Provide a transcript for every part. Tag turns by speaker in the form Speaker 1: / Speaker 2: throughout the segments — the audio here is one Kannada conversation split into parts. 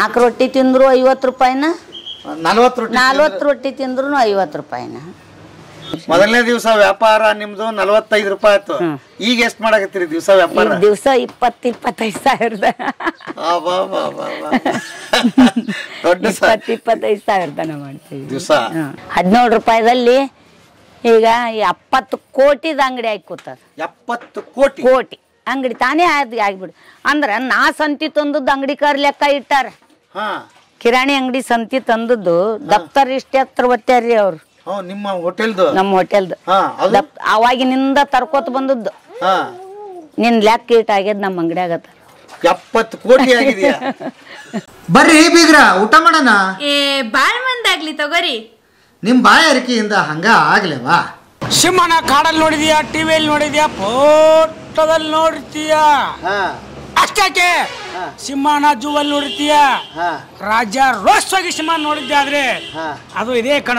Speaker 1: ನಾಲ್ಕು ರೊಟ್ಟಿ ತಿಂದ್ರು ಐವತ್ತು ರೂಪಾಯಿನ?
Speaker 2: ನಲ್ವತ್ತು ರೊಟ್ಟಿ
Speaker 1: ನಾಲ್ವತ್ತು ರೊಟ್ಟಿ ತಿಂದ್ರು ಐವತ್ತು ರೂಪಾಯಿನ?
Speaker 2: ಮೊದಲನೇ ದಿವಸ ವ್ಯಾಪಾರ ನಿಮ್ದು ನಲವತ್ತೈದು ರೂಪಾಯಿ ಆಯ್ತು. ಈಗ ಎಷ್ಟು ಮಾಡಕತ್ತೀರಿ ದಿವಸ ವ್ಯಾಪಾರ?
Speaker 1: ದಿವಸ ಇಪ್ಪತ್ತು ಇಪ್ಪತ್ತೈದು ಸಾವಿರದ.
Speaker 2: ದೊಡ್ಡ
Speaker 1: ಇಪ್ಪತ್ತು ಇಪ್ಪತ್ತೈದು ಸಾವಿರ ಮಾಡ್ತೀವಿ.
Speaker 2: ದಿವಸ?
Speaker 1: ಹದಿನೇಳು ರೂಪಾಯಿದಲ್ಲಿ ಈಗ ಎಪ್ಪತ್ತು ಕೋಟಿದ ಅಂಗಡಿ ಆಗಿ ಕೂತದ.
Speaker 2: ಎಪ್ಪತ್ತು ಕೋಟಿ?
Speaker 1: ಕೋಟಿ. ಅಂಗಡಿ ತಾನೇ ಆಗ್ಬಿಡು. ಅಂದ್ರೆ ನಾ ಸಂತಿ ತಂದದ್ದು ಅಂಗಡಿಕಾರ ಲೆಕ್ಕ ಇಟ್ಟಾರ. ಕಿರಾಣಿ ಅಂಗಡಿ ಸಂತಿ ತಂದದ್ದು ದಪ್ತರ್ ಇಷ್ಟೇ ಹತ್ರ ಒತ್ತಾರ್ರಿ ಅವ್ರು.
Speaker 2: ನಿಮ್ಮ ಹೋಟೆಲ್ದು?
Speaker 1: ನಮ್ಮ ಹೋಟೆಲ್ದು. ಅವಾಗಿನಿಂದ ತರ್ಕೋತ ಬಂದದ್ದು.
Speaker 2: ಹಾ.
Speaker 1: ನಿನ್ ಲ್ಯಾಕ್ ಇಟ್ ಆಗ್ಯದ ನಮ್ಮ ಅಂಗಡಿಯಾಗತ್ತ
Speaker 2: ಎಪ್ಪತ್ತು ಕೋಟಿ ಆಗಿದೆಯಾ?
Speaker 3: ಬರ್ರಿ ಬೀಗ್ರ ಊಟ ಮಾಡೋಣ?
Speaker 4: ಏ ಬಾಳ್ ಮಂದಾಗ್ಲಿ ತಗೋರಿ.
Speaker 3: ನಿಮ್ ಬಾಯಾರಿಕೆಯಿಂದ ಹಂಗ ಆಗ್ಲೇವಾ?
Speaker 5: ಸಿಂಹನ ಕಾಡಲ್ಲಿ ನೋಡಿದ್ಯಾ ಟಿವಿಯಲ್ಲಿ ನೋಡಿದ್ಯಾ ಫೋಟೋದಲ್ಲಿ ನೋಡಿರ್ತೀಯಾ ಅಷ್ಟಕ್ಕೆ ಸಿಂಹನ ಜೂವಲ್ಲಿ ನೋಡಿರ್ತೀಯ? ರಾಜ ರೋಸ್ವಾಗಿ ಸಿಂಹ ನೋಡಿದ್ದೆ ಆದ್ರೆ ಅದು ಇದೇ ಕಣ.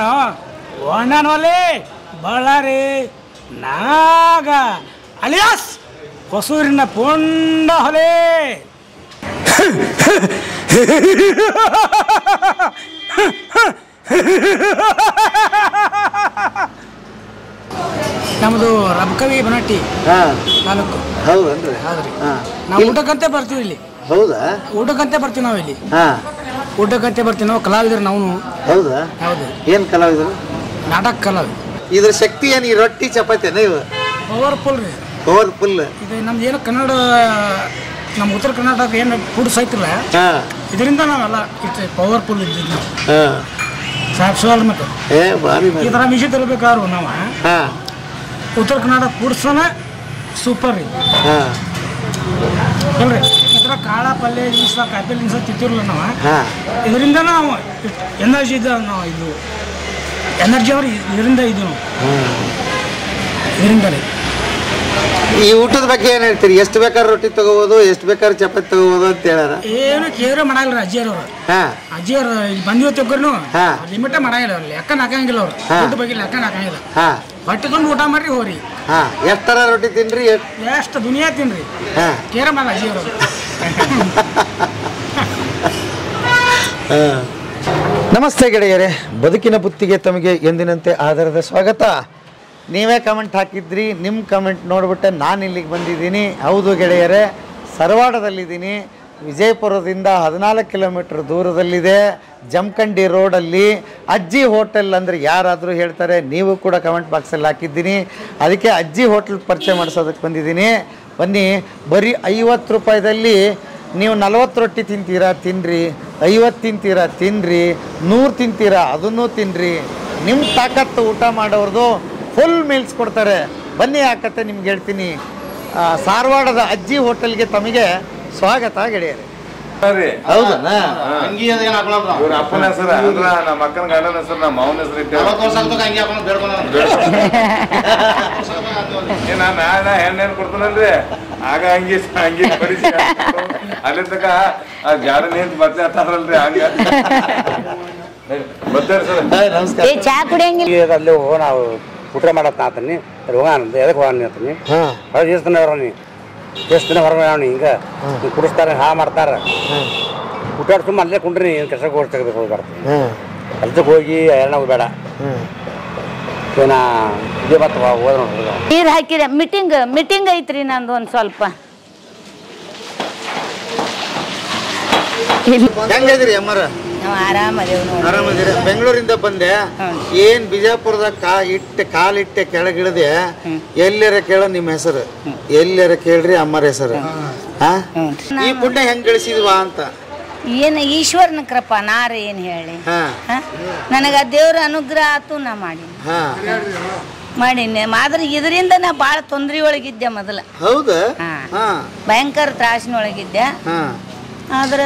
Speaker 5: ಒಣನೊಲೆ ಬಳ್ಳಾರಿ ನಾಗ ಅಲಿಯಾಸ್ ಹೊಸೂರಿನ ಪೊಂಡ ಹೊಲೆ. ನಮ್ಮದು ರಬ್ಕವಿ ಬನಟ್ಟಿ
Speaker 2: ಹಾ.
Speaker 5: ತಾಲೂಕು.
Speaker 2: ಹೌದನ್ರಿ
Speaker 5: ಹೌದ್ರಿ.
Speaker 2: ಹಾ.
Speaker 5: ನಾವು ಊಟಕ್ಕಂತೆ ಬರ್ತೀವಿ ಇಲ್ಲಿ.
Speaker 2: ಹೌದಾ?
Speaker 5: ಊಟಕ್ಕಂತೆ ಬರ್ತೀವಿ ನಾವು ಇಲ್ಲಿ.
Speaker 2: ಹಾ.
Speaker 5: ಊಟಕ್ಕಂತೆ ಬರ್ತೀವಿ ನಾವು ಕಲಾವಿದರು ನಾವು.
Speaker 2: ಹೌದಾ?
Speaker 5: ಹೌದು.
Speaker 2: ಏನ್ ಕಲಾವಿದ್ರು?
Speaker 5: ನಾಟಕ ಕಲಾವಿದ
Speaker 2: ಇದ್ರ ಶಕ್ತಿ ಏನು ಈ ರೊಟ್ಟಿ ಚಪಾತಿನ ಇವು?
Speaker 5: ಪವರ್ಫುಲ್ ರೀ.
Speaker 2: ಪವರ್ಫುಲ್
Speaker 5: ಇದು ನಮ್ದು ಏನು ಕನ್ನಡ ನಮ್ಮ ಉತ್ತರ ಕರ್ನಾಟಕ ಏನು ಫುಡ್ ಐತಿಲ್ಲ
Speaker 2: ಹಾ.
Speaker 5: ಇದರಿಂದ ನಾವೆಲ್ಲ ಇಷ್ಟು ಪವರ್ಫುಲ್ ಇದ್ದೀವಿ ನಾವು
Speaker 2: ಹಾ
Speaker 5: ಮತ್ತೆ. ಈ ಥರ ಮಿಷಿ ತರಬೇಕಾದ್ರು ನಾವು.
Speaker 2: ಹಾ.
Speaker 5: ಉತ್ತರ ಕನ್ನಡ ಪುರುಷನ ಸೂಪರ್ ರೀ.
Speaker 2: ಹಾ.
Speaker 5: ಅಲ್ರಿ ಈ ಥರ ಕಾಳ ಪಲ್ಯ ಈಸ ಕಾಯಿಪಲ್ಲೆ ನಿಸ ತಿಂತಿರಲ್ಲ ನಾವು. ಇದರಿಂದ ನಾವು ಎನರ್ಜಿ ಇದ್ದ ನಾವು ಇದು. ಎನರ್ಜಿ ಅವ್ರು ಇದರಿಂದ ಇದು. ನಾವು ಇದರಿಂದ ರೀ
Speaker 2: ಈ ಊಟದ ಬಗ್ಗೆ ಏನ್ ಹೇಳ್ತೀರಿ? ಎಷ್ಟು ಬೇಕಾದ್ರೆ ರೊಟ್ಟಿ ತಗೋಬಹುದು ಎಷ್ಟು ಬೇಕಾದ್ರೆ ಚಪಾತಿ ತಗೋಬಹುದು ಅಂತ ಹೇಳಾರ
Speaker 5: ಏನು ಕೇವ್ರೆ ಮಾಡಲ್ಲ ರೀ ಅಜ್ಜಿಯರವ್ರು
Speaker 2: ಹಾ.
Speaker 5: ಅಜ್ಜಿಯವ್ರು ಇಲ್ಲಿ ಬಂದಿವ್ ತಿಳ್ಕೊರ್ನು
Speaker 2: ಹಾ.
Speaker 5: ಲಿಮಿಟ ಮಾಡಂಗಿಲ್ಲ ಅವ್ರು ಲೆಕ್ಕ ಹಾಕಂಗಿಲ್ಲ ಅವ್ರು.
Speaker 2: ಊಟದ
Speaker 5: ಊಟ ಬಗ್ಗೆ ಲೆಕ್ಕ ಹಾಕಂಗಿಲ್ಲ.
Speaker 2: ಹಾ.
Speaker 5: ಹೊಟ್ಟೆ ಊಟ ಮಾಡ್ರಿ ಹೋರಿ
Speaker 2: ಹಾ. ಎಷ್ಟು ರೊಟ್ಟಿ ತಿನ್ರಿ? ಎಷ್ಟ್?
Speaker 5: ದುನಿಯಾ ತಿನ್ರಿ.
Speaker 2: ಹಾ.
Speaker 5: ಕೇರ ಮಾಡ ಅಜ್ಜಿಯವರು
Speaker 2: ನಮಸ್ತೆ ಗೆಳೆಯರೇ. ಬದುಕಿನ ಬುತ್ತಿಗೆ ತಮಗೆ ಎಂದಿನಂತೆ ಆಧಾರದ ಸ್ವಾಗತ. ನೀವೇ ಕಮೆಂಟ್ ಹಾಕಿದ್ರಿ ನಿಮ್ಮ ಕಮೆಂಟ್ ನೋಡಿಬಿಟ್ಟೆ ನಾನು ಇಲ್ಲಿಗೆ ಬಂದಿದ್ದೀನಿ. ಹೌದು ಗೆಳೆಯರೇ, ಸರವಾಡದಲ್ಲಿದ್ದೀನಿ. ವಿಜಯಪುರದಿಂದ ಹದಿನಾಲ್ಕು ಕಿಲೋಮೀಟ್ರ್ ದೂರದಲ್ಲಿದೆ. ಜಮಖಂಡಿ ರೋಡಲ್ಲಿ. ಅಜ್ಜಿ ಹೋಟೆಲ್ ಅಂದರೆ ಯಾರಾದರೂ ಹೇಳ್ತಾರೆ, ನೀವು ಕೂಡ ಕಮೆಂಟ್ ಬಾಕ್ಸಲ್ಲಿ ಹಾಕಿದ್ದೀನಿ. ಅದಕ್ಕೆ ಅಜ್ಜಿ ಹೋಟೆಲ್ ಪರಿಚಯ ಮಾಡಿಸೋದಕ್ಕೆ ಬಂದಿದ್ದೀನಿ. ಬನ್ನಿ, ಬರೀ ಐವತ್ತು ರೂಪಾಯಿದಲ್ಲಿ ನೀವು ನಲವತ್ತು ರೊಟ್ಟಿ ತಿಂತೀರಾ ತಿನ್ನಿರಿ ಐವತ್ತು ತಿಂತೀರಾ ತಿನ್ನಿರಿ ನೂರು ತಿಂತೀರಾ, ಅದನ್ನೂ ತಿನ್ನಿರಿ ನಿಮ್ಮ ತಾಕತ್ತು ಊಟ ಮಾಡೋರ್ದು ಫುಲ್ ಮೀಲ್ಸ್ ಕೊಡ್ತಾರೆ. ಬನ್ನಿ ಯಾಕತ್ತೆ ನಿಮ್ಗೆ ಹೇಳ್ತೀನಿ. ಆ, ಸಾರವಾಡದ ಅಜ್ಜಿ ಹೋಟೆಲ್ಗೆ ತಮಗೆ ಸ್ವಾಗತ ಗೆಳೆಯರೆ. ಹೌದಾ?
Speaker 6: ಇವ್ರ ಅಪ್ಪನ ಹೆಸರು ಅಂದ್ರ ನಮ್ಮ ಅಕ್ಕನ ಗಂಡನ ಹೆಸರು ನಮ್ಮ ಮಾವನ ಹೆಸರು ಹೆಣ್ಣೇನ್ ಕೊಡ್ತಾನಲ್ರಿ? ಆಗ ಹಂಗಿ ಹಂಗಿ ಬಡಿಸಿ ಅಲ್ಲಿ ತಕ ಆ ಜಾಡ ನಿಂತ ಮತ್ತೆ ಹತ್ತಾರಲ್ರಿ ಹಂಗ. ಬರ್ತಾರೆ ಸರ್.
Speaker 2: ನಮಸ್ಕಾರ
Speaker 1: ಏ ಚಾ ಕುಡಿಯಂಗಿಲ್ಲ.
Speaker 7: ಅಲ್ಲಿ ಹೋಗ ನಾವು ಊಟ ಮಾಡತ್ತ ಆತನಿ ಹೋಗ ಅಂತ ಎದಕ್ಕೆ ಹೋಗ ಆತನಿ?
Speaker 2: ಹಾಂ.
Speaker 7: ಹೊರ ಎಷ್ಟು ದಿನ ಅವ್ರ ನೀ ಎಷ್ಟು ದಿನ ಹೊರಗೆ ಅವ್ನಿ ಹಿಂಗ? ಕುಡಿಸ್ತಾರೆ ಹಾ ಮಾಡ್ತಾರೆ. ಊಟ ಸುಮ್ಮ ಅಲ್ಲೇ ಕುಂಡ್ರಿ ಏನು ಕೆಲಸ ಹೋಗಿ ತೆಗೆದು ಹೋಗಿ ಬರ್ತೀನಿ. ಕೆಲ್ಸಕ್ಕೆ ಹೋಗಿ ಎರಡನೇ ಬೇಡ.
Speaker 2: ನೀರು
Speaker 7: ಏನ ಇದೇ ಮತ್ತೆ ಹೋದ ನೋಡಿ
Speaker 1: ನೀರ್ ಹಾಕಿರ ಮೀಟಿಂಗ್ ಮೀಟಿಂಗ್ ಐತ್ರಿ ನಂದು ಒಂದು ಸ್ವಲ್ಪ.
Speaker 2: ಹೆಂಗಿದ್ರಿ ಅಮ್ಮರ?
Speaker 1: ನಾವು ಆರಾಮದೇವ್ ನೋಡಿ
Speaker 2: ಆರಾಮದಿರಿ. ಬೆಂಗಳೂರಿಂದ ಬಂದೆ. ಏನ್ ಬಿಜಾಪುರದ ಕಾ ಇಟ್ಟೆ ಕಾಲಿಟ್ಟೆ ಕೆಳಗಿಳದೆ ಎಲ್ಲರ ಕೇಳ ನಿಮ್ಮ ಹೆಸರು? ಎಲ್ಲರ ಕೇಳ್ರಿ ಅಮ್ಮರ ಹೆಸರು? ಈ ಪುಣ್ಯ ಹೆಂಗ್ ಗಳಿಸಿದ್ವಾ ಅಂತ?
Speaker 1: ಏನು ಈಶ್ವರನ ಕೃಪ ನಾರ ಏನ್ ಹೇಳಿ. ನನಗೆ ದೇವ್ರ ಅನುಗ್ರಹ ಆತು ನಾ
Speaker 2: ಮಾಡಿ
Speaker 1: ಮಾಡಿನಿ. ಆದ್ರೆ ಇದರಿಂದ ನಾ ಭಾಳ ತೊಂದ್ರೆ ಒಳಗಿದ್ದೆ ಮೊದಲ.
Speaker 2: ಹೌದಾ?
Speaker 1: ಭಯಂಕರ ತ್ರಾಸಿನೊಳಗಿದ್ದೆ. ಆದ್ರೆ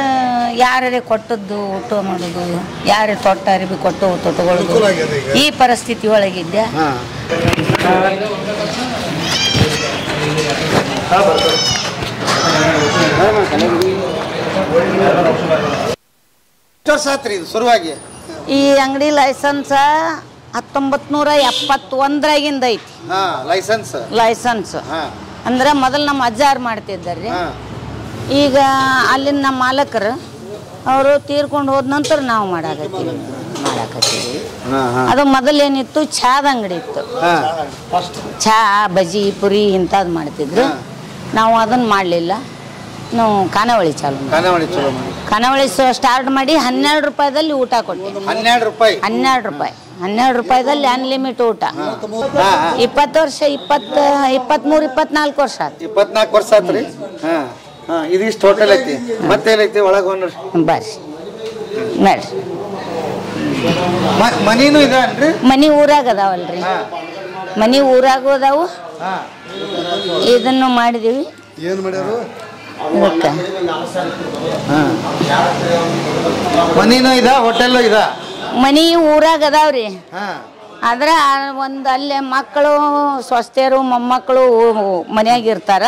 Speaker 1: ಯಾರೇ ಕೊಟ್ಟದ್ದು ಊಟ ಮಾಡೋದು? ಯಾರೇ ತೊಟ್ಟ ಅರಿವಿ ಕೊಟ್ಟು ತೊಟ್ಟುಕೊಳ್ಳೋದು ಈ ಪರಿಸ್ಥಿತಿ ಒಳಗಿದ್ದೆ
Speaker 2: ಶುರುವಾಗಿ.
Speaker 1: ಈ ಅಂಗಡಿ ಲೈಸೆನ್ಸ್ ಹತ್ತೊಂಬತ್ ನೂರ ಎಪ್ಪತ್ತೊಂದರಾಗಿಂದ ಐತಿ.
Speaker 2: ಹಾ ಲೈಸೆನ್ಸ್.
Speaker 1: ಲೈಸೆನ್ಸ್.
Speaker 2: ಹಾ.
Speaker 1: ಅಂದ್ರೆ ಮೊದಲು ನಮ್ಮ ಅಜ್ಜಾರು ಮಾಡ್ತಿದ್ದಾರ್ರಿ.
Speaker 2: ಹಾ.
Speaker 1: ಈಗ ಅಲ್ಲಿನ ನಮ್ಮ ಮಾಲಕರು ಅವರು ತೀರ್ಕೊಂಡು ಹೋದ ನಂತರ ನಾವು ಮಾಡಾಕತ್ತೀವಿ. ಮಾಡಾಕತ್ತೀವಿ. ಅದು ಮೊದಲೇನಿತ್ತು? ಚಾದ ಅಂಗಡಿ ಇತ್ತು.
Speaker 2: ಚಾ
Speaker 1: ಚಹಾ ಬಜ್ಜಿ ಪುರಿ ಇಂಥದ್ದು ಮಾಡ್ತಿದ್ರು. ನಾವು ಅದನ್ನು ಮಾಡಲಿಲ್ಲ. ನಾವು ಖಾನಾವಳಿ ಚಾಲು
Speaker 2: ಖಾನಾವಳಿ
Speaker 1: ಸ್ಟಾರ್ಟ್ ಮಾಡಿ ಹನ್ನೆರಡು ರೂಪಾಯಿದಲ್ಲಿ ಊಟ ಕೊಟ್ಟೆ
Speaker 2: ಹನ್ನೆರಡು ರೂಪಾಯಿ.
Speaker 1: ಹನ್ನೆರಡು ರೂಪಾಯಿ. ಹನ್ನೆರಡು ರೂಪಾಯಿದಲ್ಲಿ ಅನ್ಲಿಮಿಟ್ ಊಟ. ಇಪ್ಪತ್ತು ವರ್ಷ ಇಪ್ಪತ್ತು ಇಪ್ಪತ್ತ್ಮೂರು ಇಪ್ಪತ್ನಾಲ್ಕು ವರ್ಷ
Speaker 2: ಇಪ್ಪತ್ನಾಲ್ಕು ವರ್ಷ ಆತ್ರಿ. ಹಾ ಇದಿಷ್ಟು ಹೋಟೆಲ್ ಐತಿ. ಮತ್ತೇನೈತಿ ಒಳಗೆ ಒಂದು?
Speaker 1: ಬರ್ರಿ. ನಡ್ರಿ.
Speaker 2: ಮನಿನೂ ಇದೆ ಅನ್ರಿ
Speaker 1: ಮನಿ ಊರಾಗ ಅದಾವಲ್ರಿ. ಮನಿ ಊರಾಗೂ ಅದಾವು. ಇದನ್ನು ಮಾಡಿದೀವಿ.
Speaker 2: ಏನು ಮಾಡ್ಯಾರು? ಮನೇನು ಇದ ಹೋಟೆಲ್ ಇದ?
Speaker 1: ಮನಿ ಊರಾಗ ಅದಾವ್ರಿ. ಆದ್ರೆ ಒಂದು ಅಲ್ಲೇ ಮಕ್ಕಳು ಸ್ವಸ್ಥರು ಮೊಮ್ಮಕ್ಕಳು
Speaker 2: ಮನೆಯಾಗಿರ್ತಾರ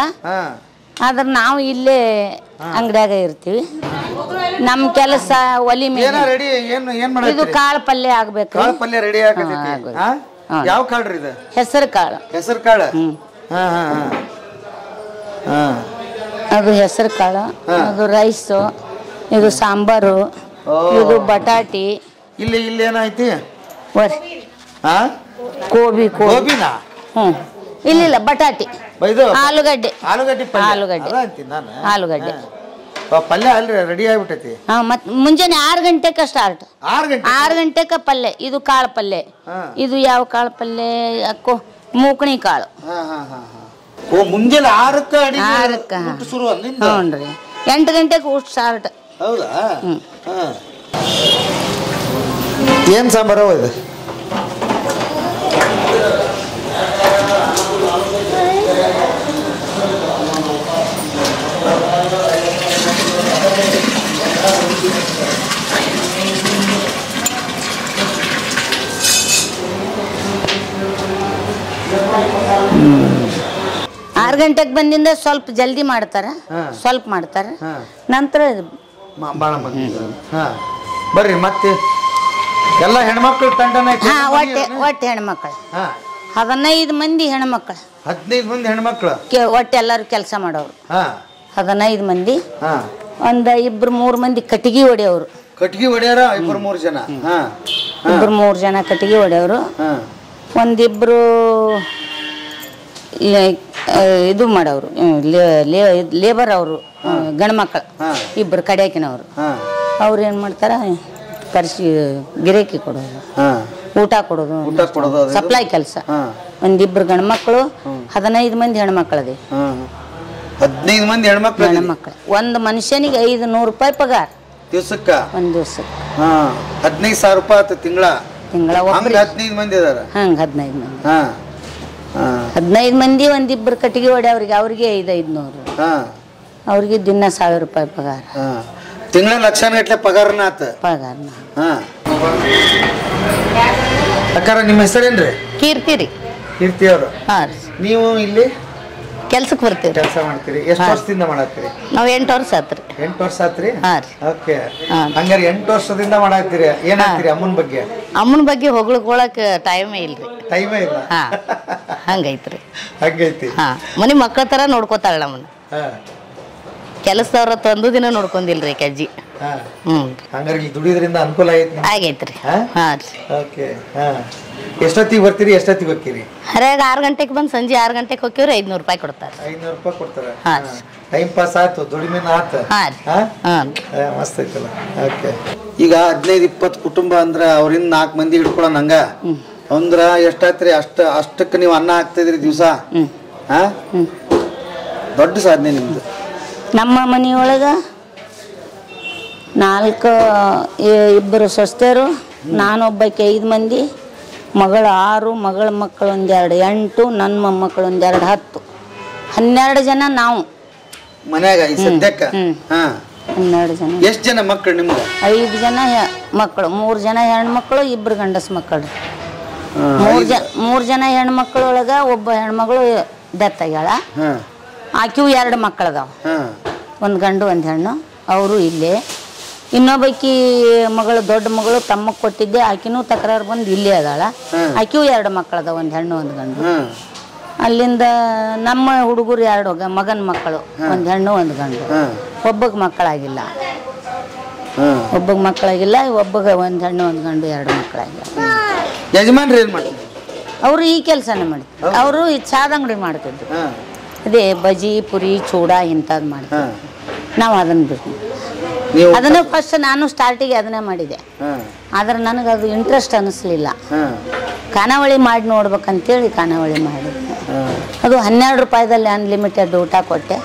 Speaker 1: ಆದ್ರೆ ನಾವು ಇಲ್ಲೇ ಅಂಗಡಿಯಾಗ ಇರ್ತೀವಿ. ನಮ್ಮ ಕೆಲಸ ಒಲಿ ಮೇಲೆ
Speaker 2: ರೆಡಿ ಏನು ಏನ್
Speaker 1: ಇದು ಕಾಳು ಪಲ್ಯ ಆಗ್ಬೇಕು.
Speaker 2: ಕಾಳು ಪಲ್ಯ ರೆಡಿ ಆಗತೈತಿ. ಯಾವ ಕಾಳು ಇದು?
Speaker 1: ಹೆಸರು ಕಾಳು.
Speaker 2: ಹೆಸರು ಕಾಳು. ಹಾ ಹಾ
Speaker 1: ಅದು ಹೆಸರು ಕಾಳು. ಅದು ರೈಸು ಇದು ಸಾಂಬಾರು ಇದು ಬಟಾಟಿ.
Speaker 2: ಇಲ್ಲಿ ಇಲ್ಲಿ ಏನಾಯ್ತಿ?
Speaker 1: ಕೋಬಿ
Speaker 2: ಹಾ ಗೋಬಿನಾ?
Speaker 1: ಹ್ಞೂ ಇಲ್ಲಿಲ್ಲ ಬಟಾಟಿ.
Speaker 2: ಇದು
Speaker 1: ಆಲೂಗಡ್ಡೆ.
Speaker 2: ಆಲೂಗಡ್ಡೆ ಪಲ್ಯ.
Speaker 1: ಆಲೂಗಡ್ಡೆ.
Speaker 2: ಅದ ಅಂತೀನಿ ನಾನು.
Speaker 1: ಆಲೂಗಡ್ಡೆ.
Speaker 2: ಆ, ಪಲ್ಯ ಅಲ್ರಿ ರೆಡಿ ಆಗ್ಬಿಟ್ಟೈತಿ.
Speaker 1: ಹಾ ಮತ್ ಮುಂಜಾನೆ ಆರು ಗಂಟೆಗೆ ಸ್ಟಾರ್ಟ್
Speaker 2: ಆರು ಗಂಟೆ
Speaker 1: ಆರು ಗಂಟೆಗೆ ಪಲ್ಯ. ಇದು ಕಾಳು ಪಲ್ಯ.
Speaker 2: ಹಾ.
Speaker 1: ಇದು ಯಾವ ಕಾಳು ಪಲ್ಯ? ಯಾಕೋ ಮೂಕಣಿ ಕಾಳು.
Speaker 2: ಹಾ ಹಾ ಹಾ ಹಾ. ಓ ಮುಂಜಾನೆ ಆರಕ್ಕ ಅಡಿಗೆ
Speaker 1: ಆರಕ್ಕ, ಹಾ.
Speaker 2: ಊಟ ಶುರು ಅಲ್ಲಿಂದ
Speaker 1: ಎಂಟು ಗಂಟೆಗೆ ಊಟ ಸ್ಟಾರ್ಟ್
Speaker 2: ಹೌದಾ? ಹಾ. ಏನ್ ಸಾಂಬಾರು ಇದು?
Speaker 1: ಆರು ಗಂಟೆಗೆ ಬಂದಿಂದ ಸ್ವಲ್ಪ ಜಲ್ದಿ ಮಾಡ್ತಾರೆ ಸ್ವಲ್ಪ ಮಾಡ್ತಾರೆ. ನಂತರ
Speaker 2: ಬರ್ರಿ ಮತ್ತೆ ಎಲ್ಲ ಹೆಣ್ಮಕ್ಳು ತಂಡನ
Speaker 1: ಒಟ್ಟೆ ಹೆಣ್ಮಕ್ಳು. ಹದಿನೈದು ಮಂದಿ ಹೆಣ್ಮಕ್ಳು.
Speaker 2: ಹದಿನೈದು ಮಂದಿ ಹೆಣ್ಮಕ್ಳು?
Speaker 1: ಒಟ್ಟು ಎಲ್ಲರೂ ಕೆಲಸ ಮಾಡೋರು. ಹದಿನೈದು ಮಂದಿ. ಒಂದು ಇಬ್ರು ಮೂರು ಮಂದಿ ಕಟ್ಟಿಗೆ ಹೊಡೆಯವರು.
Speaker 2: ಕಟ್ಟಿಗೆ ಹೊಡೆಯರ ಇಬ್ರು ಮೂರು ಜನ?
Speaker 1: ಇಬ್ರು ಮೂರು ಜನ ಕಟ್ಟಿಗೆ ಹೊಡೆಯವರು. ಒಂದಿಬ್ರು ಇದು ಮಾಡೋರು ಲೇಬರ್ ಅವರು ಗಂಡ್ಮಕ್ಳು
Speaker 2: ಇಬ್ಬರು
Speaker 1: ಇಬ್ರು ಕಡಿಯಾಕಿನವರು. ಅವ್ರು ಏನು ಮಾಡ್ತಾರೆ ಕರ್ಸಿ ಗಿರೇಕಿ ಕೊಡೋದು
Speaker 2: ಹಾ.
Speaker 1: ಊಟ ಕೊಡೋದು ಸಪ್ಲೈ ಕೆಲಸ. ಒಂದಿಬ್ರು ಗಂಡ್ಮಕ್ಳು ಹದಿನೈದು ಮಂದಿ ಹೆಣ್ಮಕ್ಳದಿ
Speaker 2: ಹದಿನೈದು ಮಂದಿ ಹೆಣ್ಮಕ್ಳು.
Speaker 1: ಹೆಣ್ಮಕ್ಳು ಒಂದು ಮನುಷ್ಯನಿಗೆ ಐದು ನೂರು ರೂಪಾಯಿ ಪಗಾರ.
Speaker 2: ದಿವ್ಸಕ್ಕ?
Speaker 1: ಒಂದು ದಿವ್ಸಕ್ಕೆ
Speaker 2: ಹಾ. ಹದಿನೈದು ಸಾವಿರ ರೂಪಾಯಿ ತಿಂಗಳ.
Speaker 1: ತಿಂಗಳ
Speaker 2: ಹದಿನೈದು ಮಂದಿ ಇದಾರೆ
Speaker 1: ಹಂಗೆ ಹದಿನೈದು ಮಂದಿ.
Speaker 2: ಹಾ.
Speaker 1: ಹದಿನೈದು ಮಂದಿ ಒಂದಿಬ್ರು ಕಟ್ಟಿಗೆ ಹೊಡೆ ಅವ್ರಿಗೆ ಐದು ಐದುನೂರು. ಅವ್ರಿಗೆ ದಿನ ಸಾವಿರ ರೂಪಾಯಿ ಪಗಾರ.
Speaker 2: ಹಾ. ತಿಂಗಳ ಲಕ್ಷಾನ್ಗಟ್ಲೆ ಪಗಾರನ ಆತ?
Speaker 1: ಪಗಾರನ.
Speaker 2: ಹಾ. ಅಕ್ಕಾರ ನಿಮ್ಮ ಹೆಸರೇನ್ರಿ?
Speaker 8: ಕೀರ್ತಿ ರೀ.
Speaker 2: ಕೀರ್ತಿ ಅವರು. ನೀವು ಇಲ್ಲಿ?
Speaker 8: ಕೆಲ್ಸಕ್ಕೆ ಬರ್ತೀವಿ
Speaker 2: ಕೆಲಸ ಮಾಡ್ತೀರಿ. ಎಷ್ಟು ವರ್ಷದಿಂದ ಮಾಡತ್ತೀರಿ?
Speaker 8: ನಾವು ಎಂಟು ವರ್ಷ ಆತ್ರಿ.
Speaker 2: ಎಂಟು ವರ್ಷ ಆತ್ರಿ?
Speaker 8: ಹಾ ರೀ.
Speaker 2: ಓಕೆ. ಹಂಗಾರೆ ಎಂಟು ವರ್ಷದಿಂದ ಮಾಡತ್ತೀರಿ. ಏನು ಹಾಕ್ತೀರಿ ಅಮ್ಮನ ಬಗ್ಗೆ?
Speaker 8: ಅಮ್ಮನ ಬಗ್ಗೆ ಹೊಗಳ್ಕೊಳಕ್ ಟೈಮೇ ಇಲ್ರಿ.
Speaker 2: ಟೈಮೇ ಇಲ್ಲ.
Speaker 8: ಹಾ. ಹಂಗೈತ್ರಿ.
Speaker 2: ಹಂಗೈತಿ.
Speaker 8: ಹಾ. ಮನೆ ಮಕ್ಕಳ ಥರ ನೋಡ್ಕೋತಾಳೆ ನಮ್ಮನ್ನ.
Speaker 2: ಹಾ.
Speaker 8: ಕೆಲಸದವ್ರ ತಂದು ದಿನ ನೋಡ್ಕೊಂಡಿಲ್ರಿ ಕೆಜಿ
Speaker 2: ಹಾ.
Speaker 8: ಹ್ಞೂ
Speaker 2: ಹಂಗಾರೆ ದುಡಿಯೋದ್ರಿಂದ ಅನುಕೂಲ ಐತಿ
Speaker 8: ಆಗೈತ್ರಿ.
Speaker 2: ಹಾ?
Speaker 8: ಹಾಂ ರೀ.
Speaker 2: ಓಕೆ. ಹಾ. ಎಷ್ಟೊತ್ತಿಗೆ ಬರ್ತೀರಿ ಎಷ್ಟೊತ್ತಿಗೆ ಹೋಗ್ತೀರಿ?
Speaker 8: ಹರಾಗ ಆರು ಗಂಟೆಗೆ ಬಂದು ಸಂಜೆ ಆರು ಗಂಟೆಗೆ ಹೋಗ್ತೀವ್ರಿ ಐದ್ನೂರು ರೂಪಾಯಿ ಕೊಡ್ತಾರೆ.
Speaker 2: ಐನೂರು ರೂಪಾಯಿ ಕೊಡ್ತಾರೆ.
Speaker 8: ಹಾ.
Speaker 2: ಟೈಮ್ ಪಾಸ್ ಆಯ್ತು ದುಡಿಮೆ ಆಯ್ತು
Speaker 8: ಹಾ ರೀ.
Speaker 2: ಹಾ?
Speaker 8: ಹಾಂ.
Speaker 2: ಮಸ್ತ್ ಐತಲ್ಲ. ಓಕೆ ಈಗ ಹದಿನೈದು ಇಪ್ಪತ್ತು ಕುಟುಂಬ ಅಂದ್ರೆ ಅವ್ರಿಂದ ನಾಲ್ಕು ಮಂದಿ ಹಿಡ್ಕೊಳ್ಳೋಣ ಹಂಗ? ಅಂದ್ರ ಎಷ್ಟಾಯ್ತ್ರಿ ಅಷ್ಟ ಅಷ್ಟಕ್ಕೆ ನೀವು ಅನ್ನ ಹಾಕ್ತಿದ್ರಿ ದಿವಸ? ಹಾ? ದೊಡ್ಡ ಸಾಧನೆ ನಿಮ್ದು.
Speaker 1: ನಮ್ಮ ಮನೆಯೊಳಗ ನಾಲ್ಕು ಇ- ಇಬ್ಬರು ಸೊಸ್ತೆಯರು ನಾನೊಬ್ಬಕ್ಕೆ ಐದು ಮಂದಿ. ಮಗಳು ಆರು ಮಗಳ ಮಕ್ಕಳು ಒಂದೆರಡು ಎಂಟು ನನ್ನ ಮೊಮ್ಮಕ್ಕಳು ಒಂದೆರಡು ಹತ್ತು. ಹನ್ನೆರಡು ಜನ ನಾವು.
Speaker 2: ಮನ್ಯಾಗ ಸದ್ಯಕ್ಕ. ಹಾ.
Speaker 1: ಹನ್ನೆರಡು ಜನ.
Speaker 2: ಎಷ್ಟು ಜನ ಮಕ್ಕಳು ನಿಮ್ಗೆ?
Speaker 1: ಐದು ಜನ ಹೆ- ಮಕ್ಕಳು. ಮೂರು ಜನ ಹೆಣ್ಮಕ್ಳು ಇಬ್ಬರು ಗಂಡಸ ಮಕ್ಕಳು. ಮೂರು ಜನ ಮೂರು ಜನ ಹೆಣ್ಮಕ್ಳೊಳಗೆ ಒಬ್ಬ ಹೆಣ್ಮಗಳು ಡೆತ್ ಆಗ್ಯಾಳ.
Speaker 2: ಹಾ.
Speaker 1: ಆಕಿವು ಎರಡು ಮಕ್ಕಳದಾವ.
Speaker 2: ಹಾ.
Speaker 1: ಒಂದು ಗಂಡು ಒಂದು ಹೆಣ್ಣು. ಅವರು ಇಲ್ಲೇ. ಇನ್ನೊಬ್ಬಕಿ ಮಗಳು ದೊಡ್ಡ ಮಗಳು ತಮ್ಮ ಕೊಟ್ಟಿದ್ದೆ. ಆಕಿನೂ ತಕರಾರು ಬಂದು ಇಲ್ಲೇ ಅದಾಳ. ಆಕಿಯೂ ಎರಡು ಮಕ್ಕಳದ ಒಂದು ಹೆಣ್ಣು ಒಂದು ಗಂಡು. ಅಲ್ಲಿಂದ ನಮ್ಮ ಹುಡುಗರು ಎರಡು ಮಗನ್ ಮಗನ ಮಕ್ಕಳು ಒಂದು ಹೆಣ್ಣು ಒಂದು ಗಂಡು. ಒಬ್ಬಗೆ ಮಕ್ಕಳಾಗಿಲ್ಲ. ಒಬ್ಬಗೆ ಮಕ್ಕಳಾಗಿಲ್ಲ ಒಬ್ಬಗೆ ಒಂದು ಹೆಣ್ಣು ಒಂದು ಗಂಡು ಎರಡು ಮಕ್ಕಳಾಗಿಲ್ಲ.
Speaker 2: ಯಜಮಾನ್ರು ಏನ್ ಮಾಡ್ತಾರೆ
Speaker 1: ಅವರು ಈ ಕೆಲಸನ ಮಾಡಿದ್ರು. ಅವರು ಈ ಚಾದ ಅಂಗಡಿ ಮಾಡ್ತಿದ್ರು. ಅದೇ ಬಜಿ ಪುರಿ ಚೂಡ ಇಂಥದ್ದು ಮಾಡ್ತಿದ್ರು. ನಾವು ಅದನ್ನು ಬಿಟ್ಟು
Speaker 2: ನೀವು
Speaker 1: ಅದನ್ನು ಫಸ್ಟ್ ನಾನು ಸ್ಟಾರ್ಟಿಗೆ ಅದನ್ನೇ ಮಾಡಿದೆ. ಆದ್ರೆ ನನಗೆ ಅದು ಇಂಟ್ರೆಸ್ಟ್
Speaker 2: ಅನಿಸ್ಲಿಲ್ಲ.
Speaker 1: ಖಾನಾವಳಿ ಮಾಡಿ ನೋಡ್ಬೇಕಂತೇಳಿ ಖಾನಾವಳಿ ಮಾಡಿದೆ. ಅದು ಹನ್ನೆರಡು ರೂಪಾಯಿದಲ್ಲಿ ಅನ್ಲಿಮಿಟೆಡ್ ಊಟ ಕೊಟ್ಟೆ.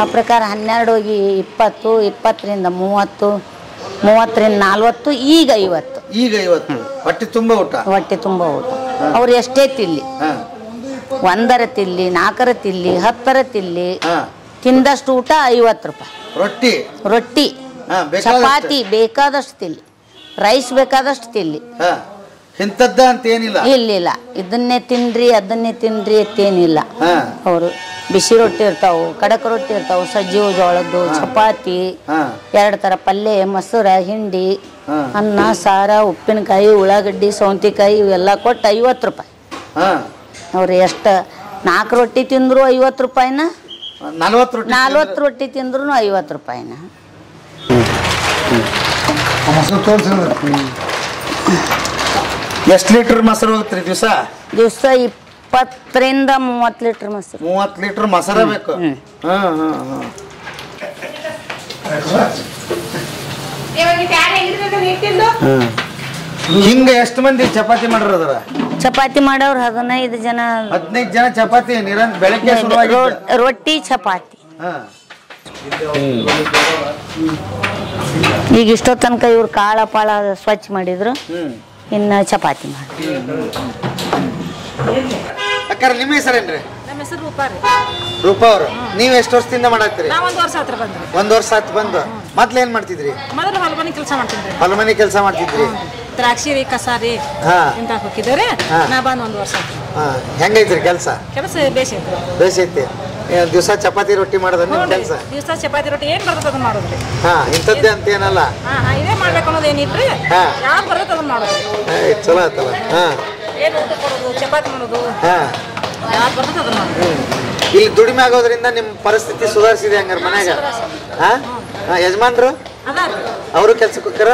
Speaker 1: ಆ ಪ್ರಕಾರ ಹನ್ನೆರಡು ಹೋಗಿ ಇಪ್ಪತ್ತು ಇಪ್ಪತ್ತರಿಂದ ಮೂವತ್ತು ಮೂವತ್ತರಿಂದ ನಲ್ವತ್ತು ಈಗ ಐವತ್ತು.
Speaker 2: ಈಗ ಐವತ್ತು. ಹೊಟ್ಟೆ ತುಂಬ ಊಟ?
Speaker 1: ಹೊಟ್ಟೆ ತುಂಬ ಊಟ. ಅವ್ರು ಎಷ್ಟೇ ತಿಲ್ಲಿ ಒಂದರ ತಿಲ್ಲಿ ನಾಲ್ಕರ ತಿಲ್ಲಿ ಹತ್ತರ ತಿಲ್ಲಿ ತಿಂದಷ್ಟು ಊಟ ಐವತ್ತು ರೂಪಾಯಿ.
Speaker 2: ರೊಟ್ಟಿ?
Speaker 1: ರೊಟ್ಟಿ. ಚಪಾತಿ ಬೇಕಾದಷ್ಟು ತಿಲ್ಲಿ ರೈಸ್ ಬೇಕಾದಷ್ಟು ತಿಲ್ಲಿ
Speaker 2: ಇಂಥದ್ದ ಅಂತ ಏನಿಲ್ಲ.
Speaker 1: ಇಲ್ಲ ಇಲ್ಲ. ಇದನ್ನೇ ತಿನ್ರಿ ಅದನ್ನೇ ತಿನ್ರಿ ಅಂತೇನಿಲ್ಲ ಅವರು ಬಿಸಿ ರೊಟ್ಟಿ ಇರ್ತಾವು ಕಡಕ ರೊಟ್ಟಿ ಇರ್ತಾವು ಸಜ್ಜಿವು ಜೋಳದ್ದು ಚಪಾತಿ ಎರಡು ಥರ ಪಲ್ಯ ಮೊಸರ ಹಿಂಡಿ ಅನ್ನ ಸಾರ ಉಪ್ಪಿನಕಾಯಿ ಉಳ್ಳಾಗಡ್ಡಿ ಸೌಂತಿಕಾಯಿ ಇವೆಲ್ಲ ಕೊಟ್ಟು ಐವತ್ತು ರೂಪಾಯಿ. ಅವ್ರು ಎಷ್ಟು ನಾಲ್ಕು ರೊಟ್ಟಿ ತಿಂದ್ರು ಐವತ್ತು ರೂಪಾಯಿನ?
Speaker 2: ನಲ್ವತ್ತು ರೊಟ್ಟಿ
Speaker 1: ನಾಲ್ವತ್ತು ರೊಟ್ಟಿ ತಿಂದ್ರು ಐವತ್ತು ರೂಪಾಯಿನ?
Speaker 2: ಎಷ್ಟು ಲೀಟರ್ ಮೊಸರು ಹೋಗುತ್ತೆ ದಿವಸ?
Speaker 1: ದಿವಸ ಇಪ್ಪತ್ತರಿಂದ ಮೂವತ್ತು ಲೀಟರ್ ಮೊಸರು.
Speaker 2: ಮೂವತ್ತು ಲೀಟರ್ ಮೊಸರ ಬೇಕು? ಹಾ ಹಾ ಹಾ ಹಿಂಗ ಎಷ್ಟು ಮಂದಿ ಚಪಾತಿ ಮಾಡಿರೋದ್ರ?
Speaker 1: ಚಪಾತಿ ಮಾಡೋರು ಹದಿನೈದು ಜನ
Speaker 2: ಹದಿನೈದು ಜನ ಚಪಾತಿ ನಿರಂತರ ಬೆಳಗ್ಗೆ ಶುರುವಾಗಿ
Speaker 1: ರೊಟ್ಟಿ ಚಪಾತಿ. ಈಗ ಇಷ್ಟೋ ತನಕ ಇವ್ರು ಕಾಳ ಪಾಳ ಸ್ವಚ್ಛ ಮಾಡಿದ್ರು.
Speaker 2: ಇನ್ನ
Speaker 1: ಇನ್ನು ಚಪಾತಿ ಮಾಡಿ
Speaker 2: ಅಕ್ಕಾರ ನಿಮ್ಮ ಹೆಸರೇನ್ರಿ?
Speaker 9: ನಮ್ಮ ಹೆಸರು ರೂಪಾ ರೀ.
Speaker 2: ರೂಪಾ ಅವರು. ನೀವ್ ಎಷ್ಟು ವರ್ಷದಿಂದ ಮಾಡತ್ತೀರಿ
Speaker 9: ನಾ ಒಂದು ವರ್ಷ ಹತ್ರ ಬಂದ್ರಿ
Speaker 2: ಒಂದ್ ವರ್ಷ ಆತ್ ಬಂದು. ಮೊದ್ಲೇನ್ ಮಾಡ್ತಿದ್ರಿ?
Speaker 9: ಮೊದಲು ಹೊಲಮನೆ ಕೆಲಸ ಮಾಡ್ತಿದ್ರಿ ರೀ
Speaker 2: ಹೊಲ ಮನೆ ಕೆಲಸ ಮಾಡ್ತಿದ್ರಿ?
Speaker 9: ದ್ರಾಕ್ಷಿ ರೀ ಕಸ ರೀ
Speaker 2: ಹಾ.
Speaker 9: ಇಂತ ಹೋಗಿದ್ದೇವೆ
Speaker 2: ಹಾ.
Speaker 9: ನಾ ಬಂದ್ ಒಂದು ವರ್ಷ. ಆಯ್ತು
Speaker 2: ಹಾ ಹೆಂಗೈತ್ರಿ ಕೆಲಸ?
Speaker 9: ಕೆಲಸ ಬೇಸ ಐತ್ರಿ.
Speaker 2: ಬೇಸೈತಿ ದಿವಸ ಚಪಾತಿ ರೊಟ್ಟಿ ಮಾಡೋದ ನಿಮ್ಮ ಕೆಲಸ?
Speaker 9: ದಿವಸ ಚಪಾತಿ ರೊಟ್ಟಿ ಏನ್ ಬರ್ತದ ಅದನ್ನ ಮಾಡೋದ್ರಿ?
Speaker 2: ಹಾ ಇಂಥದ್ದೇ ಅಂತ ಏನಲ್ಲ?
Speaker 9: ಹಾ ಹಾ ಇದೇ ಮಾಡ್ಬೇಕು ಅನ್ನೋದು ಏನಿಲ್ರಿ?
Speaker 2: ಹಾ.
Speaker 9: ಯಾವ್ದು ಬರ್ತದೆ ಅದನ್ನ ಮಾಡೋದ್ರಿ
Speaker 2: ಏ, ಚಲೋ ಆಯ್ತಲ್ಲ ಹಾ.
Speaker 9: ಏನು ಊಟ ಕೊಡೋದು ಚಪಾತಿ ಮಾಡೋದು?
Speaker 2: ಹಾಂ.
Speaker 9: ಯಾವ್ದು ಬರ್ತದೆ ಅದನ್ನ ಮಾಡೋದು?
Speaker 2: ಇಲ್ಲಿ ದುಡಿಮೆ ಆಗೋದ್ರಿಂದ ನಿಮ್ ಪರಿಸ್ಥಿತಿ ಸುಧಾರಿಸಿದೆ ಹಂಗಾರ ಮನ್ಯಾಗ. ಹಾಂ ಯಜಮಾನ್ರು? ಅವರು ಕೆಲ್ಸಕ್ಕೆ ಹೋಗ್ತಾರ?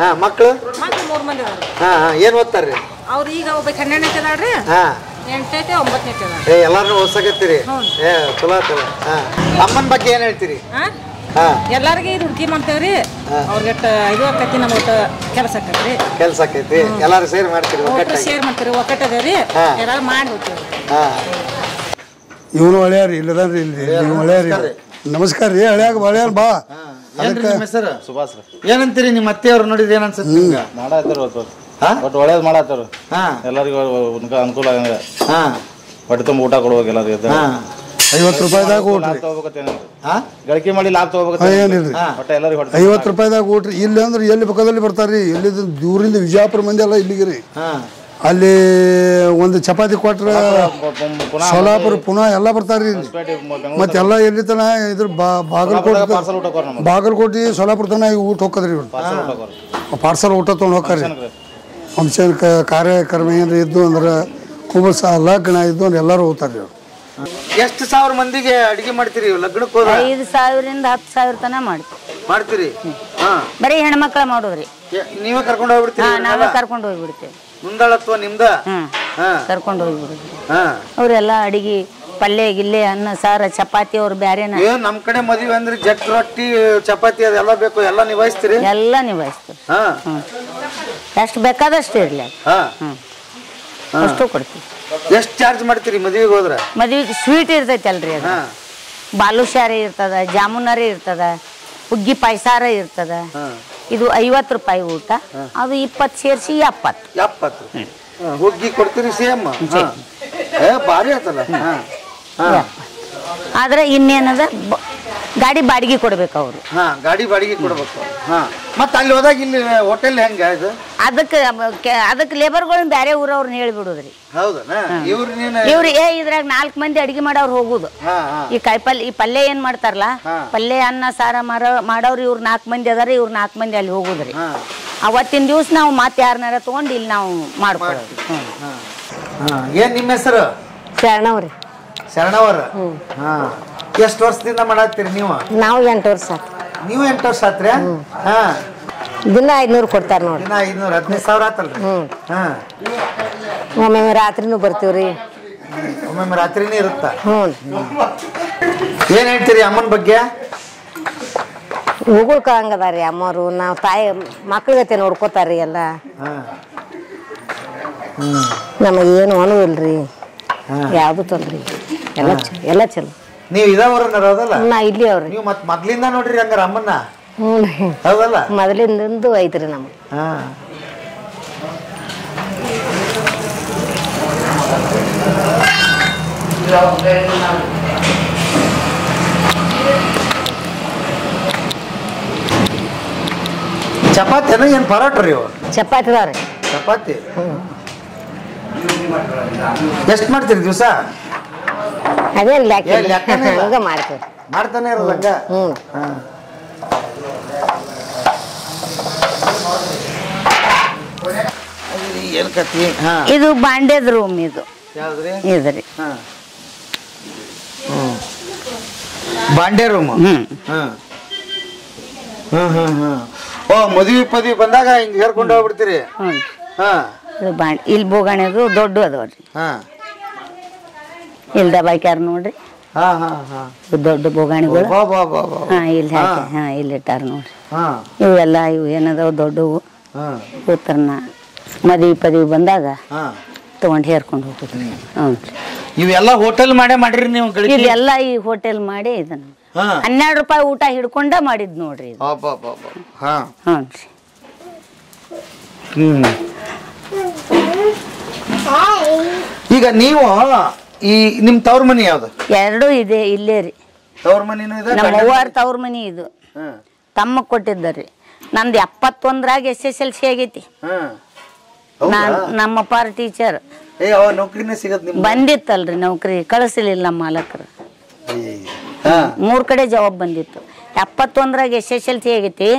Speaker 2: ಹಾ ಮಕ್ಕಳು
Speaker 9: ಮಕ್ಳು ಮೂರು ಮಂದಿ
Speaker 2: ಹಾ ಹಾ ಏನ್ ಓದ್ತಾರ್ರಿ?
Speaker 9: ಅವ್ರು ಈಗ ಒಬ್ಬ ಹನ್ನೆರಡನೇ ಅದಾಳ್ರಿ
Speaker 2: ಹಾ.
Speaker 9: ಎಂಟೈತೆ ಒಂಬತ್ತನೇ ಅದಾಳ
Speaker 2: ಏ ಎಲ್ಲಾರನ್ನೂ ಓದ್ಸಕತ್ತೀರಿ? ಏ ಚಲೋ ಆತಲ್ಲ ಹಾ. ಅಮ್ಮನ ಬಗ್ಗೆ ಏನ್ ಹೇಳ್ತೀರಿ?
Speaker 9: ಹಾ?
Speaker 2: ಹಾ.
Speaker 9: ಎಲ್ಲಾರ್ಗಿ ಇದು ಹುಡುಕಿ ಮಾಡ್ತೇವ್ರಿ. ಅವ್ರಿಗೆ ಇದು ಆಕೈತಿ ನಮ್ಮ ಒಟ್ಟು ಕೆಲಸ ಆಕೈತ್ರಿ.
Speaker 2: ಕೆಲ್ಸ ಆಕೈತಿ. ಎಲ್ಲಾರು ಸೇರಿ ಮಾಡ್ತೀರಿ
Speaker 9: ಒಟ್ಟು
Speaker 2: ಸೇರ್
Speaker 9: ಶೇರ್ ಮಾಡ್ತೀವಿ ಒಕ್ಕಟ್ಟದೇವ್ರಿ. ಎಲ್ಲಾರು ಮಾಡಿ ಹೋಗ್ತೀವಿ
Speaker 2: ಹಾ.
Speaker 10: ಇವನು ಒಳ್ಳೆಯವ್ರಿ ಇಲ್ಲದನ್ರಿ ಇಲ್ಲಿ. ನೀವು ಒಳ್ಳೆಯವ್ರಿ ನಮಸ್ಕಾರ ರೀ. ಹಳೆಯ ಒಳ್ಳೆಯವ್ರ ಬಾ.
Speaker 2: ಸುಭಾಸ್ ಏನಂತೀರಿ ನಿಮ್ಮ ಅತ್ತೆಯವ್ರು ನೋಡಿದ್ರೆ ಏನ್ ಅನ್ಸುತ್ತೆ ನಿಮ್ಗೆ?
Speaker 11: ಮಾಡತ್ತಾರ ಒಟ್ಟು
Speaker 2: ಹಾ?
Speaker 11: ಒಟ್ಟು ಒಳ್ಳೇದು ಮಾಡತ್ತಾರ
Speaker 2: ಹಾ.
Speaker 11: ಎಲ್ಲರಿಗೂ ಅನುಕೂಲ ಅನುಕೂಲ ಆಗಂಗ.
Speaker 2: ಹಾ.
Speaker 11: ಹೊಟ್ಟೆ ತುಂಬ ಊಟ ಕೊಡ್ಬೇಕು ಎಲ್ಲರಿಗೂ.
Speaker 2: ಹಾ.
Speaker 10: ಐವತ್ತು ರೂಪಾಯಿದಾಗ
Speaker 11: ಲಾಭ
Speaker 2: ಹಾ?
Speaker 11: ಗಳಿಕೆ ಮಾಡಿ ಲಾಭ
Speaker 10: ಹಾ,
Speaker 11: ತಗೋಬೇಕತ್ತೇನು
Speaker 10: ಏನಿಲ್ರಿ
Speaker 11: ಒಟ್ಟು ಎಲ್ಲರಿಗೂ ಹೊಟ್ಟೆ
Speaker 10: ಐವತ್ತು ರೂಪಾಯಿದಾಗ ಊಟ್ರಿ ಇಲ್ಲಿ ಅಂದ್ರೆ ಎಲ್ಲಿ ಪಕ್ಕದಲ್ಲಿ ಬರ್ತಾರ್ರಿ? ಎಲ್ಲಿ ದೂರಿಂದ ವಿಜಯಪುರ ಮಂದಿ ಎಲ್ಲ ಇಲ್ಲಿಗೆ ರೀ.
Speaker 2: ಹಾ.
Speaker 10: ಅಲ್ಲಿ ಒಂದು ಚಪಾತಿ ಕೊಟ್ರೆ ಸೋಲಾಪುರ ಪುನಃ ಎಲ್ಲ ಬರ್ತಾರ್ರಿ ಮತ್ತೆಲ್ಲ ಎಲ್ಲ ತನ ಇದ್ರ ಬಾ- ಬಾಗಲಕೋಟೆ ಬಾಗಲಕೋಟೆ ಸೋಲಾಪುರ ತನ ಈಗ ಊಟ ಹೋಗ್ರಿ ಇವ್ರು.
Speaker 11: ಪಾರ್ಸಲ್ ಊಟ ಕೊಡ್ರಿ.
Speaker 10: ಪಾರ್ಸಲ್ ಊಟ ತೊಗೊಂಡು ಹೋಗ್ರಿ ಫಂಕ್ಷನ್ ಕಾರ್ಯಕ್ರಮ ಏನಾರ ಇದ್ದು ಅಂದ್ರೆ ಕುಬಸ ಲಗ್ನ ಇದ್ದು ಅಂದ್ರೆ ಎಲ್ಲರೂ ಹೋಗ್ತಾರ್ರಿ ಅವ್ರು
Speaker 2: ಎಷ್ಟು ಸಾವಿರ ಮಂದಿಗೆ ಅಡಿಗೆ ಮಾಡ್ತೀರಿ ಲಗ್ನಕ್ಕೆ ಹೋದ್ರೆ
Speaker 1: ಐದು ಸಾವಿರದಿಂದ ಹತ್ತು ಸಾವಿರ ತನ ಮಾಡ್ತೀವಿ.
Speaker 2: ಮಾಡ್ತೀರಿ? ಹಾ.
Speaker 1: ಬರೀ ಹೆಣ್ಮಕ್ಳ ಮಾಡೋದ್ರಿ.
Speaker 2: ನೀವೇ ಕರ್ಕೊಂಡು
Speaker 1: ಹಾ
Speaker 2: ಹೋಗ್ಬಿಡ್ತೀರಿ
Speaker 1: ನಾವೇ
Speaker 2: ಇವ್ರನ್ನೆಲ್ಲ?
Speaker 1: ಕರ್ಕೊಂಡು ಹೋಗ್ಬಿಡ್ತೇವೆ.
Speaker 2: ಮುಂದಾಳತ್ವ ನಿಮ್ದ?
Speaker 1: ಹ್ಮ್. ಕರ್ಕೊಂಡು ಹೋಗ್ಬಿಡುದು
Speaker 2: ಹಾ.
Speaker 1: ಅವರೆಲ್ಲ ಅಡಿಗೆ ಪಲ್ಯ ಗಿಲ್ಲೆ ಅನ್ನ ಸಾರ ಚಪಾತಿ ಅವ್ರು ಬ್ಯಾರೇನ?
Speaker 2: ಏ ನಮ್ ಕಡೆ ಮದ್ವೆ ಅಂದ್ರೆ ಜಟ್ ರೊಟ್ಟಿ ಚಪಾತಿ ಅದೆಲ್ಲ ಬೇಕು. ಎಲ್ಲ ನಿಭಾಯಿಸ್ತೀರಿ?
Speaker 1: ಎಲ್ಲ ನಿಭಾಯಿಸ್ತೀವಿ.
Speaker 2: ಹಾ.
Speaker 1: ಹ್ಮ್. ಎಷ್ಟು ಬೇಕಾದಷ್ಟು ಇರಲಿ
Speaker 2: ಹಾ.
Speaker 1: ಹ್ಮ್. ಅಷ್ಟು ಕೊಡ್ತೀವಿ.
Speaker 2: ಎಷ್ಟು ಚಾರ್ಜ್ ಮಾಡ್ತೀರಿ ಮದ್ವೆಗೆ ಹೋದ್ರೆ?
Speaker 1: ಮದ್ವೆಗೆ ಸ್ವೀಟ್ ಇರ್ತೈತೆ ಅಲ್ರಿ ಅದು.
Speaker 2: ಹಾ.
Speaker 1: ಬಾಲುಶಾರಿ ಇರ್ತದ ಜಾಮೂನರಿ ಇರ್ತದ ಹುಗ್ಗಿ ಪಾಯಸಾರ ಇರ್ತದ. ಇದು ಐವತ್ತು ರೂಪಾಯಿ ಊಟ ಅದು ಇಪ್ಪತ್ತು ಸೇರಿಸಿ ಎಪ್ಪತ್ತು.
Speaker 2: ಎಪ್ಪತ್ತು. ಹುಗ್ಗಿ ಕೊಡ್ತೀರಿ ಸೇಮ್. ಭಾರಿ ಆಯ್ತಲ್ಲ
Speaker 1: ಆದ್ರೆ ಇನ್ನೇನದ? ಬ- ಗಾಡಿ ಬಾಡಿಗೆ ಕೊಡ್ಬೇಕು ಅವರು.
Speaker 2: ಹಾ ಗಾಡಿ ಬಾಡಿಗೆ ಕೊಡ್ಬೇಕು. ಹಾ. ಮತ್ತೆ ಅಲ್ಲಿ ಹೋದಾಗ ಇಲ್ಲಿ ಹೋಟೆಲ್ ಹೆಂಗ ಇದು?
Speaker 1: ಅದಕ್ಕೆ ಅದಕ್ಕೆ ಲೇಬರ್ಗಳನ್ನ ಬೇರೆ ಊರವ್ರನ್ನ ಹೇಳ್ಬಿಡುದ್ರಿ.
Speaker 2: ಹೌದನ? ಇವ್ರು ನೀನು
Speaker 1: ಇವ್ರು ಏ ಇದ್ರಾಗ ನಾಲ್ಕು ಮಂದಿ ಅಡಿಗೆ ಮಾಡೋರು ಹೋಗುದು. ಈ ಕಾಯಿಪಲ್ಲೆ ಈ ಪಲ್ಯ ಏನ್ ಮಾಡ್ತಾರಲ್ಲ. ಪಲ್ಯ ಅನ್ನ ಸಾರ ಮಾರೋ ಮಾಡೋರು ಇವ್ರು ನಾಲ್ಕು ಮಂದಿ ಅದಾರ ಇವ್ರು ನಾಲ್ಕು ಮಂದಿ ಅಲ್ಲಿ ಹೋಗುದ್ರಿ. ಅವತ್ತಿನ ದಿವ್ಸ ನಾವು ಮತ್ತೆ ಯಾರನ್ನಾರ ತಗೊಂಡು ಇಲ್ಲಿ ನಾವು
Speaker 2: ಹಾ ಏನ್ ನಿಮ್ಮ ಹೆಸರು?
Speaker 8: ಶರಣವ್ರಿ.
Speaker 2: ಶರಣವರ? ಹಾ. ಎಷ್ಟು ವರ್ಷದಿಂದ ಮಾಡತ್ತೀರಿ ನೀವು?
Speaker 8: ನಾವು ಎಂಟು ವರ್ಷ ಆತು.
Speaker 2: ನೀವು ಎಂಟು ವರ್ಷ ಆತ್ರಿ ಹಾ.
Speaker 12: ದಿನ ಐದ್ನೂರು ಕೊಡ್ತಾರ ನೋಡಿ.
Speaker 2: ದಿನ ಐದ್ನೂರ ಹದಿನೈದು ಸಾವಿರ ಆತಲ್ರಿ? ಹಾ.
Speaker 12: ಒಮ್ಮೆ ರಾತ್ರಿನೂ ಬರ್ತೀವ್ರಿ
Speaker 2: ಒಮ್ಮೊಮ್ಮೆ ರಾತ್ರಿನೇ ಇರುತ್ತ?
Speaker 12: ಹ್ಞೂ.
Speaker 2: ಏನ್ ಹೇಳ್ತೀರಿ ಅಮ್ಮನ ಬಗ್ಗೆ?
Speaker 12: ಉಗುಳ್ಕ ಹಂಗದಾರಿ ಅಮ್ಮರು ನಾವು ತಾಯಿ ಮಕ್ಳಿಗತೆ ನೋಡ್ಕೋತಾರ್ರಿ ಎಲ್ಲ.
Speaker 2: ಹಾ.
Speaker 12: ನಮಗೇನು ಅನುವಿಲ್ರಿ. ಯಾವುದು ತೊಂದ್ರಿ. ಎಲ್ಲ ಚ- ಎಲ್ಲ ಚಲೋ.
Speaker 2: ನೀವು ಇದಾವರನ್ನ ಹೌದಲ್ಲ?
Speaker 12: ನಾ ಇಲ್ಲಿ ಅವ್ರಿ.
Speaker 2: ನೀವು ಮತ್ತೆ ಮೊದ್ಲಿಂದ ನೋಡ್ರಿ ಹಂಗಾರ ಅಮ್ಮನ್ನ?
Speaker 12: ಹ್ಞೂ
Speaker 2: ಹೌದಲ್ಲ?
Speaker 12: ಮೊದಲಿಂದಂದು ಐತ್ರಿ ನಮ್ಗೆ.
Speaker 2: ಹಾ. ಚಪಾತಿ ಏನ್ ಪರೋಟ ರೀ ಇವು?
Speaker 12: ಚಪಾತಿ ಅದಾವ್ರಿ.
Speaker 2: ಚಪಾತಿ? ಎಷ್ಟು ಮಾಡ್ತೀರಿ ದಿವಸ?
Speaker 12: ಅದೇನ್ ಲೆಕ್ಕ ಮಾಡ್ತೀವಿ.
Speaker 2: ಮಾಡ್ತಾನೆ ಇರೋದು ಹಂಗ?
Speaker 12: ಹ್ಞೂ
Speaker 2: ಹಾ. ಅದು ಏನ್
Speaker 1: ಇದು ಬಾಂಡ್ಯದ ರೂಮ್ ಇದು.
Speaker 2: ಯಾವ್ದ್ರಿ?
Speaker 1: ಇದ್ರಿ
Speaker 2: ಹಾ. ಬಾಂಡೆ ರೂಮ್
Speaker 1: ಹ್ಮ್.
Speaker 2: ಹ್ಮ್ ಹ್ಮ್ ಹ್ಮ್ ಹ್ಮ್. ಓ ಮದುವೆ ಪದವಿ ಬಂದಾಗ ಹಿಂಗ್ ಹೇರ್ಕೊಂಡು ಹೋಗ್ಬಿಡ್ತೀರಿ. ಹಾ.
Speaker 1: ಇಲ್ಲಿ ಬೋಗಾಣಿದು ದೊಡ್ಡ ರೀ.
Speaker 2: ಹಾ.
Speaker 1: ಇಲ್ಲಿ ದಬಾಕ್ಯಾರ ನೋಡ್ರಿ.
Speaker 2: ಹಾ ಹಾ ಹಾ.
Speaker 1: ದೊಡ್ಡ ಬೋಗಾಣಿಗಳು. ಹಾ ಇಲ್ಲಿ ಹಾಕಿ ಹಾ ಇಲ್ಲಿ ಇಟ್ಟಾರ ನೋಡ್ರಿ. ಇವೆಲ್ಲ ಇವು ಏನದಾವ ದೊಡ್ಡವು?
Speaker 2: ಹಾ.
Speaker 1: ಉತ್ತರನ ಮದ್ವಿ ಪದವಿ ಬಂದಾಗ ತಗೊಂಡು ಹೇರ್ಕೊಂಡು ಹೋಗುದು ಹ್ಞೂ
Speaker 2: ಇವೆಲ್ಲ ಹೋಟೆಲ್ ಮಾಡೇ ಮಾಡಿರಿ ನೀವು ಗಳಿಕೆ
Speaker 1: ಇಲ್ಲಿ ಎಲ್ಲ ಈ ಹೋಟೆಲ್ ಮಾಡಿ ಇದನ್ನ ಹನ್ನೆರಡು ರೂಪಾಯಿ ಊಟ ಹಿಡ್ಕೊಂಡ ಮಾಡಿದ್ ನೋಡ್ರಿ ಇದು.
Speaker 2: ಅಬ್ಬಾ, ಅಬ್ಬಾ, ಅಬ್ಬಾ. ಹಾ.
Speaker 1: ಹ್ಞೂ ರೀ.
Speaker 2: ಹ್ಮ್. ಈಗ ನೀವು ಈ ನಿಮ್ ತವ್ರ ಮನಿ ಯಾವ್ದು?
Speaker 1: ಎರಡೂ ಇದೆ ಇಲ್ಲೇ ರೀ.
Speaker 2: ತವ್ರ ಮನಿನೂ ಇದೆ
Speaker 1: ನಮ್ಮ ಅವ್ವಾರ ತವ್ರ ಮನಿ ಇದು.
Speaker 2: ಹ್ಮ್
Speaker 1: ತಮ್ಮ ಕೊಟ್ಟಿದ್ದಾರೆ ನಂದು ಎಪ್ಪತ್ತೊಂದ್ರಾಗ ಎಸ್ ಎಸ್ ಎಲ್ ಸಿ ಆಗೈತಿ.
Speaker 2: ಹ್ಮ್
Speaker 1: ನಾನ್ ನಮ್ಮಪ್ಪಾರ ಟೀಚರ್.
Speaker 2: ಏ ಅವ ನೌಕರಿನೇ ಸಿಗತ್ ನಿಮ್
Speaker 1: ಬಂದಿತ್ತಲ್ರಿ ನೌಕರಿ ಕಳಿಸಲಿಲ್ಲ ನಮ್ಮ ಮಾಲಕರು. ಮೂರು ಕಡೆ ಜವಾಬ್ ಬಂದಿತ್ತು. ಎಪ್ಪತ್ತೊಂದರಾಗ ಎಸ್ ಎಸ್ ಎಲ್ ಸಿ ಆಗೈತಿ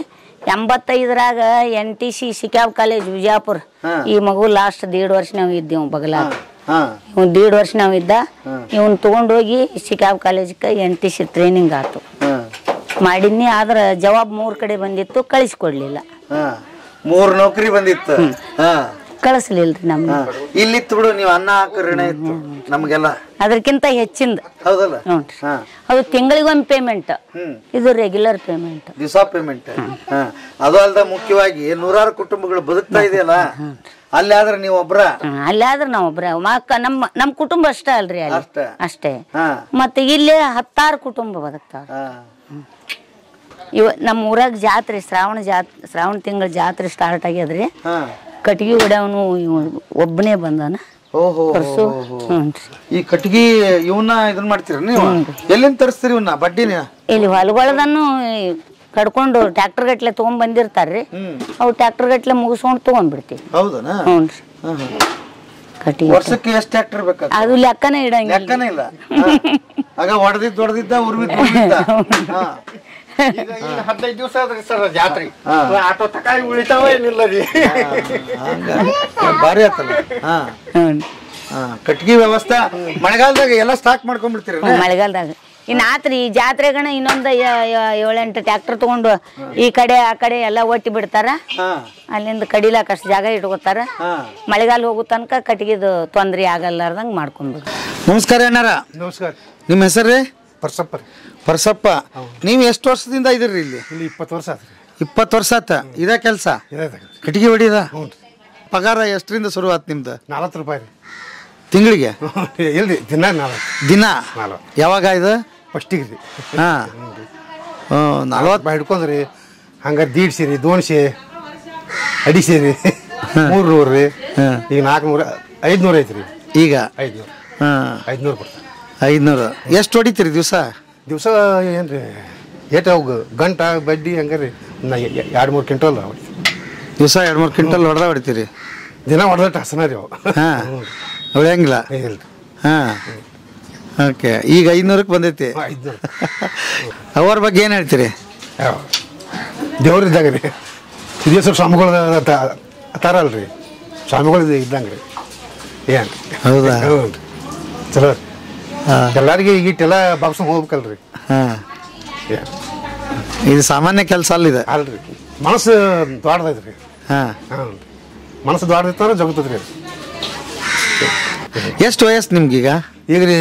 Speaker 1: ಎಂಬತ್ತೈದರಾಗ ಎನ್ ಟಿ ಸಿ ಶಿಕಾಬ್ ಕಾಲೇಜ್ ವಿಜಯಪುರ ಈ ಮಗು ಲಾಸ್ಟ್ ದೇಡ್ ವರ್ಷ ನಾವು ಇದ್ದೇವು ಬಗಲಾಗ ಇವ್ನು ದೇಡ್ ವರ್ಷ ನಾವು ಇದ್ದ ಇವನ್ ತಗೊಂಡೋಗಿ ಶಿಕಾಬ್ ಕಾಲೇಜ್ಗೆ ಎನ್ ಟಿ ಸಿ ಟ್ರೈನಿಂಗ್ ಆತು. ಮಾಡಿದ್ನಿ ಆದ್ರೆ ಜವಾಬ್ ಮೂರ್ ಕಡೆ ಬಂದಿತ್ತು ಕಳಿಸ್ಕೊಡ್ಲಿಲ್ಲ.
Speaker 2: ಮೂರ್ ನೌಕರಿ ಬಂದಿತ್ತು.
Speaker 1: ಕಳಿಸ್ಲಿಲ್ರಿ ನಮ್ಗೆ
Speaker 2: ಇಲ್ಲಿ ಇಲ್ಲಿತ್ತು ಬಿಡು ನೀವು ಅನ್ನ ಹಾಕೋ ಋಣ ಇತ್ತು. ನಮ್ಗೆಲ್ಲ.
Speaker 1: ಅದಕ್ಕಿಂತ ಹೆಚ್ಚಿಂದ.
Speaker 2: ಹೌದಲ್ಲ?
Speaker 1: ಅದು ತಿಂಗಳಿಗೊಂದು ಪೇಮೆಂಟ್ ಇದು ರೆಗ್ಯುಲರ್ ಪೇಮೆಂಟ್
Speaker 2: ದಿವಸ ಪೇಮೆಂಟ್ ಅದು ಅಲ್ದ ಮುಖ್ಯವಾಗಿ ನೂರಾರು ಕುಟುಂಬಗಳು ಬದುಕ್ತಾ ಇದೆಯಲ್ಲ? ಅಲ್ಲಿ ಆದ್ರೆ ನೀವು ಒಬ್ರ?
Speaker 1: ಅಲ್ಲಿ ಆದ್ರೆ ನಾವು ಒಬ್ರ. ಮಕ್ಕ ನಮ್ಮ ನಮ್ಮ ಕುಟುಂಬ ಅಷ್ಟೇ ಅಲ್ರಿ ಅಲ್ಲಿ.
Speaker 2: ಅಷ್ಟೇ.
Speaker 1: ಅಷ್ಟೇ.
Speaker 2: ಹಾ.
Speaker 1: ಮತ್ತೆ ಇಲ್ಲಿ ಹತ್ತಾರು ಕುಟುಂಬ ಬದುಕ್ತಾವ
Speaker 2: ಹಾ.
Speaker 1: ಇವ ನಮ್ಮ ಊರಾಗ ಜಾತ್ರೆ ಶ್ರಾವಣ ಜಾತ್ ಶ್ರಾವಣ ತಿಂಗಳ ಜಾತ್ರೆ ಸ್ಟಾರ್ಟ್ ಆಗ್ಯದ್ರಿ.
Speaker 2: ಹಾ.
Speaker 1: ಕಟ್ಗಿ ಹೊಡ್ಯವನು ಇವ ಒಬ್ಬನೇ ಬಂದಾನ.
Speaker 2: ಓಹೋ
Speaker 1: ಪರ್ಸು.
Speaker 2: ಈ ಕಟ್ಗಿ ಇವನ್ನ ಇದನ್ನ ಮಾಡ್ತೀರ ನೀವು? ಎಲ್ಲಿಂದ ತರಿಸ್ತೀರಿ ಇವನ್ನ? ಬಡ್ಡಿನ?
Speaker 1: ಇಲ್ಲಿ ಹೊಲಗೊಳದನ್ನು ಕಡ್ಕೊಂಡು ಟ್ರ್ಯಾಕ್ಟರ್ ಗಟ್ಲೆ ತಗೊಂಡ್ ಬಂದಿರ್ತಾರ್ರಿ.
Speaker 2: ಅವ್ರು
Speaker 1: ಅವು ಟ್ರ್ಯಾಕ್ಟರ್ ಗಟ್ಲೆ ಮುಗಿಸ್ಕೊಂಡು ತಗೊಂಡ್ಬಿಡ್ತೀವಿ.
Speaker 2: ಹೌದು
Speaker 1: ಹ್ಞೂ ರೀ.
Speaker 2: ಹಾ, ಹಾ.
Speaker 1: ಕಟ್ಟಿ
Speaker 2: ವರ್ಷಕ್ಕೆ ಎಷ್ಟು ಟ್ರ್ಯಾಕ್ಟರ್ ಬೇಕಾಗ್ತದೆ?
Speaker 1: ಅದು ಲೆಕ್ಕನೇ ಇಡಂಗಿಲ್ಲ.
Speaker 2: ಲೆಕ್ಕನೇ ಇಲ್ಲ. ಆಗ ಹೊಡೆದಿದ್ದ ಹೊಡೆದಿದ್ದ ಹಾ.
Speaker 11: ಹದಿನೈದು ದಿವಸ ಅದ್ರಿ ಸರ್ ಜಾತ್ರೆ. ಆಟೋ ತಕ ಉಳಿತಾವ ಏನಿಲ್ಲ ರೀ
Speaker 2: ಭಾರಿ ಆತಲ್ಲ. ಹಾ. ಹಾ ಕಟ್ಗಿ ವ್ಯವಸ್ಥೆ. ಮಳೆಗಾಲದಾಗ ಎಲ್ಲ ಸ್ಟಾಕ್ ಮಾಡ್ಕೊಂಡ್ಬಿಡ್ತೀರಿ
Speaker 1: ಮಳೆಗಾಲದಾಗ. ಇನ್ನು ಆತ್ರಿ ಈ ಜಾತ್ರೆಗಣ ಇನ್ನೊಂದು ಏಳೆಂಟು ಟ್ರ್ಯಾಕ್ಟರ್ ತಗೊಂಡು ಈ ಕಡೆ ಆ ಕಡೆ ಎಲ್ಲ ಒಟ್ಟಿ ಬಿಡ್ತಾರ.
Speaker 2: ಹಾ.
Speaker 1: ಅಲ್ಲಿಂದ ಕಡಿಲಾಕ ಅಷ್ಟು ಜಾಗ ಇಟ್ಕೋತಾರ.
Speaker 2: ಹಾ.
Speaker 1: ಮಳೆಗಾಲ ಹೋಗೋ ತನಕ ಕಟ್ಟಿಗೆದು ತೊಂದ್ರೆ ಆಗಲ್ಲಾರ್ದಂಗೆ ಮಾಡ್ಕೊಂಡ್ಬಿಡು
Speaker 2: ನಮಸ್ಕಾರ ಏನಾರ
Speaker 10: ನಮಸ್ಕಾರ.
Speaker 2: ನಿಮ್ಮ ಹೆಸರು ರೀ?
Speaker 10: ಪರಸಪ್ಪ
Speaker 2: ಪರ್ಸಪ್ಪ. ನೀವು ಎಷ್ಟು ವರ್ಷದಿಂದ ಇದ್ರಿ ಇಲ್ಲಿ?
Speaker 10: ಇಲ್ಲಿ ಇಪ್ಪತ್ತು ವರ್ಷ ಆತ್ರಿ.
Speaker 2: ಇಪ್ಪತ್ತು ವರ್ಷ ಆತ? ಇದೇ ಕೆಲಸ?
Speaker 10: ಇದೇ
Speaker 2: ಕಟ್ಟಿಗೆ ಹೊಡಿದ ಪಗಾರ ಎಷ್ಟರಿಂದ ಶುರು ಆತ್ ನಿಮ್ದು?
Speaker 10: ನಲ್ವತ್ತು ರೂಪಾಯಿ
Speaker 2: ತಿಂಗಳಿಗೆ?
Speaker 10: ರೀ ಇಲ್ರಿ ದಿನ ನಾಲ್ಕು.
Speaker 2: ದಿನ? ಯಾವಾಗ ಇದು?
Speaker 10: ಫಸ್ಟಿಗೆ ರೀ.
Speaker 2: ಹಾಂ. ನಲ್ವತ್ತು
Speaker 10: ರೂಪಾಯಿ ಹಿಡ್ಕೊಂಡ್ರಿ ಹಂಗಾರೆ ದೀಡ್ಸಿ ರೀ. ಅಡಿಸಿರಿ ಅಡಿಸಿ ರೀ ಮೂರು ನೂರು ರೀ. ಈಗ ನಾಲ್ಕುನೂರ ಐದುನೂರು ಐತ್ರಿ.
Speaker 2: ಈಗ?
Speaker 10: ಐದುನೂರು.
Speaker 2: ಹಾಂ.
Speaker 10: ಐದುನೂರು ಕೊಡ್ತಾರೆ.
Speaker 2: ಐದುನೂರು. ಎಷ್ಟು ಹೊಡಿತೀರಿ ದಿವಸ?
Speaker 10: ದಿವಸ ಏನು ರೀ ಏಟ ಅವು ಗಂಟ ಬಡ್ಡಿ ಹಂಗಾರೆ ನಾ ಎರಡು ಮೂರು ಕ್ವಿಂಟಲ್ ಹೊಡಿತೀವಿ.
Speaker 2: ದಿವಸ ಎರಡು ಮೂರು ಕ್ವಿಂಟಲ್ ಹೊಡೆದ ಹೊಡಿತೀರಿ?
Speaker 10: ದಿನ ಹೊಡೆದಟ್ಟು ಹಸನ ರೀ ಅವು.
Speaker 2: ಹಾಂ. ಹೊಳೆಯಂಗಿಲ್ಲ
Speaker 10: ಇಲ್ಲ
Speaker 2: ಹಾಂ. ಓಕೆ. ಈಗ ಐನೂರಕ್ಕೆ ಬಂದೈತಿ. ಅವ್ರ ಬಗ್ಗೆ ಏನು ಹೇಳ್ತೀರಿ?
Speaker 10: ದೇವ್ರು ಇದ್ದಾಗ ರೀ. ಸಿದ್ದೇಶ್ವರ ಸ್ವಾಮಿಗಳ ರೀ ಸ್ವಾಮಿಗಳು ಇದ್ದಂಗೆ ರೀ. ಏನು?
Speaker 2: ಹೌದಾ?
Speaker 10: ಹ್ಞೂ ರೀ. ಚಲೋ ಎಲ್ಲರಿಗೆ ಈಗಿಟ್ಟೆಲ್ಲ ಬಾಕ್ಸ್ ಹೋಗ್ಬೇಕಲ್ರಿ.
Speaker 2: ಹಾಂ. ಇದು ಸಾಮಾನ್ಯ ಕೆಲಸ ಅಲ್ಲಿದೆ.
Speaker 10: ಅಲ್ರಿ. ಮನಸ್ಸು ದೊಡ್ಡದೈತ್ರಿ
Speaker 2: ಹಾಂ.
Speaker 10: ಹಾಂ. ಮನಸ್ಸು ದೊಡ್ಡದೈತಂದ್ರೆ ಜಗತ್ತದ್ರಿ
Speaker 2: ಎಷ್ಟು ವಯಸ್ಸು ನಿಮ್ಗೀಗ?
Speaker 10: ಈಗ ರೀ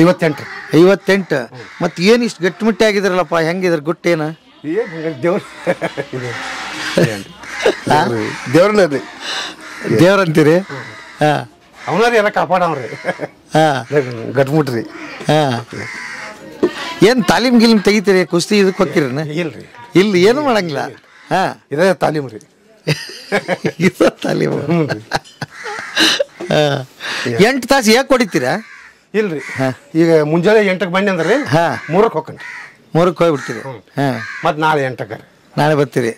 Speaker 10: ಐವತ್ತೆಂಟು.
Speaker 2: ಐವತ್ತೆಂಟು. ಮತ್ತೆ ಏನು ಇಷ್ಟು ಗಟ್ಟಿಮುಟ್ಟಿ ಆಗಿದ್ರಲ್ಲಪ್ಪ? ಹೆಂಗಿದ್ರ ಗುಟ್ಟೇನು
Speaker 10: ಏನು? ದೇವ್ರ ದೇವ್ರನ್ನ ರೀ
Speaker 2: ದೇವ್ರಂತೀರಿ? ಹಾಂ.
Speaker 10: ಅವನ ರೀ ಎಲ್ಲ ಕಾಪಾಡವ್ರಿ
Speaker 2: ಹಾಂ.
Speaker 10: ಗಟ್ಮುಟ್ರಿ
Speaker 2: ಹಾಂ. ಏನು ತಾಲೀಮ್ ಗಿಲಿಮ್ ತೆಗಿತೀರಿ? ಕುಸ್ತಿ ಇದಕ್ಕೆ ಹೋಗ್ತೀರಿ
Speaker 10: ಇಲ್ರಿ
Speaker 2: ಇಲ್ಲಿ ಏನು ಮಾಡಂಗಿಲ್ಲ. ಹಾಂ.
Speaker 10: ಇದೇ ತಾಲೀಮ್ ರೀ.
Speaker 2: ಇದು ತಾಲೀಮು. ಹಾಂ ಎಂಟು ತಾಸು ಯಾಕೆ ಹೊಡಿತೀರಾ?
Speaker 10: ಇಲ್ರಿ. ಈಗ ಮುಂಜಾನೆ ಎಂಟಕ್ಕೆ ಬಂದೆ ಅಂದ್ರೆ
Speaker 2: ಹಾಂ.
Speaker 10: ಮೂರಕ್ಕೆ ಹೋಗ್ಕಂರಿ
Speaker 2: ಮೂರಕ್ಕೆ ಹೋಗ್ಬಿಡ್ತೀರಿ. ಹಾಂ.
Speaker 10: ಮತ್ತೆ ನಾಳೆ ಎಂಟಕ್ಕೆ.
Speaker 2: ನಾಳೆ ಬರ್ತೀರಿ.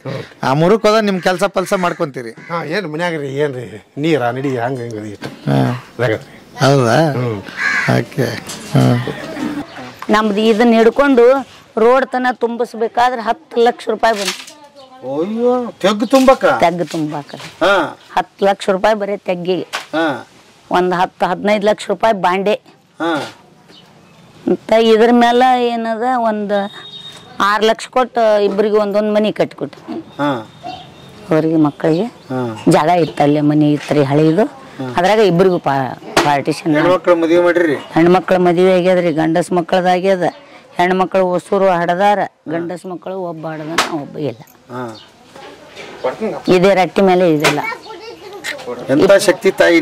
Speaker 2: ಆ ಮೂರಕ್ಕೆ ಹೋದ ನಿಮ್ಮ ಕೆಲಸ ಪಲ್ಸ ಮಾಡ್ಕೊಂತೀರಿ.
Speaker 10: ಹಾಂ ಏನು ಮನ್ಯಾಗ ರೀ ಏನು ರೀ ನೀರ ನಡಿ ಹಂಗೆ ಹಿಂಗೆ ಇಷ್ಟ
Speaker 2: ಹಾಂ.
Speaker 10: ಇದಾಗತ್ರಿ
Speaker 2: ಹೌದಾ? ಓಕೆ.
Speaker 1: ನಮ್ದು ಇದನ್ನ ಹಿಡ್ಕೊಂಡು ರೋಡ್ ತನ ತುಂಬಿಸ್ಬೇಕಾದ್ರೆ ಹತ್ತು ಲಕ್ಷ ರೂಪಾಯಿ ಬಂತು.
Speaker 2: ಅಯ್ಯೋ ತೆಗ್ ತುಂಬಕ?
Speaker 1: ತೆಗ್ ತುಂಬಾಕ. ಹತ್ತು ಲಕ್ಷ ರೂಪಾಯಿ ಬರೀ ತೆಗ್ಗಿಗೆ. ಒಂದು ಹತ್ತು ಹದಿನೈದು ಲಕ್ಷ ರೂಪಾಯಿ ಬಾಂಡೆ. ಅಂತ ಇದ್ರ ಮೇಲೆ ಏನದ ಒಂದು ಆರು ಲಕ್ಷ ಕೊಟ್ಟು ಇಬ್ಬರಿಗೆ ಒಂದೊಂದು ಮನೆ ಕಟ್ಕೊಟ್ಟು
Speaker 2: ಅವರಿಗೆ
Speaker 1: ಅವ್ರಿಗೆ ಮಕ್ಕಳಿಗೆ ಜಾಗ ಇತ್ತು ಅಲ್ಲಿ ಮನೆ ಇತ್ತು ಹಳೆಯದು ಅದ್ರಾಗ ಇಬ್ಬರಿಗೂ ಪಾರ್ಟಿಷನ್
Speaker 2: ಹೆಣ್ಮಕ್ಳು ಮದುವೆ ಮಾಡ್ರಿ?
Speaker 1: ಹೆಣ್ಮಕ್ಳ ಮದುವೆ ಆಗ್ಯದ್ರಿ ಗಂಡಸ್ ಮಕ್ಕಳದಾಗ್ಯದ ಹೆಣ್ಮಕ್ಳು ಹೊಸೂರು ಹಡದಾರ ಗಂಡಸ್ ಮಕ್ಕಳು ಒಬ್ಬ ಹಡದ ಒಬ್ಬ ಇಲ್ಲ. ಇದೇ ರಟ್ಟಿ ಮೇಲೆ ಇದೆಲ್ಲ.
Speaker 2: ಎಂತ ಶಕ್ತಿ ತಾಯಿ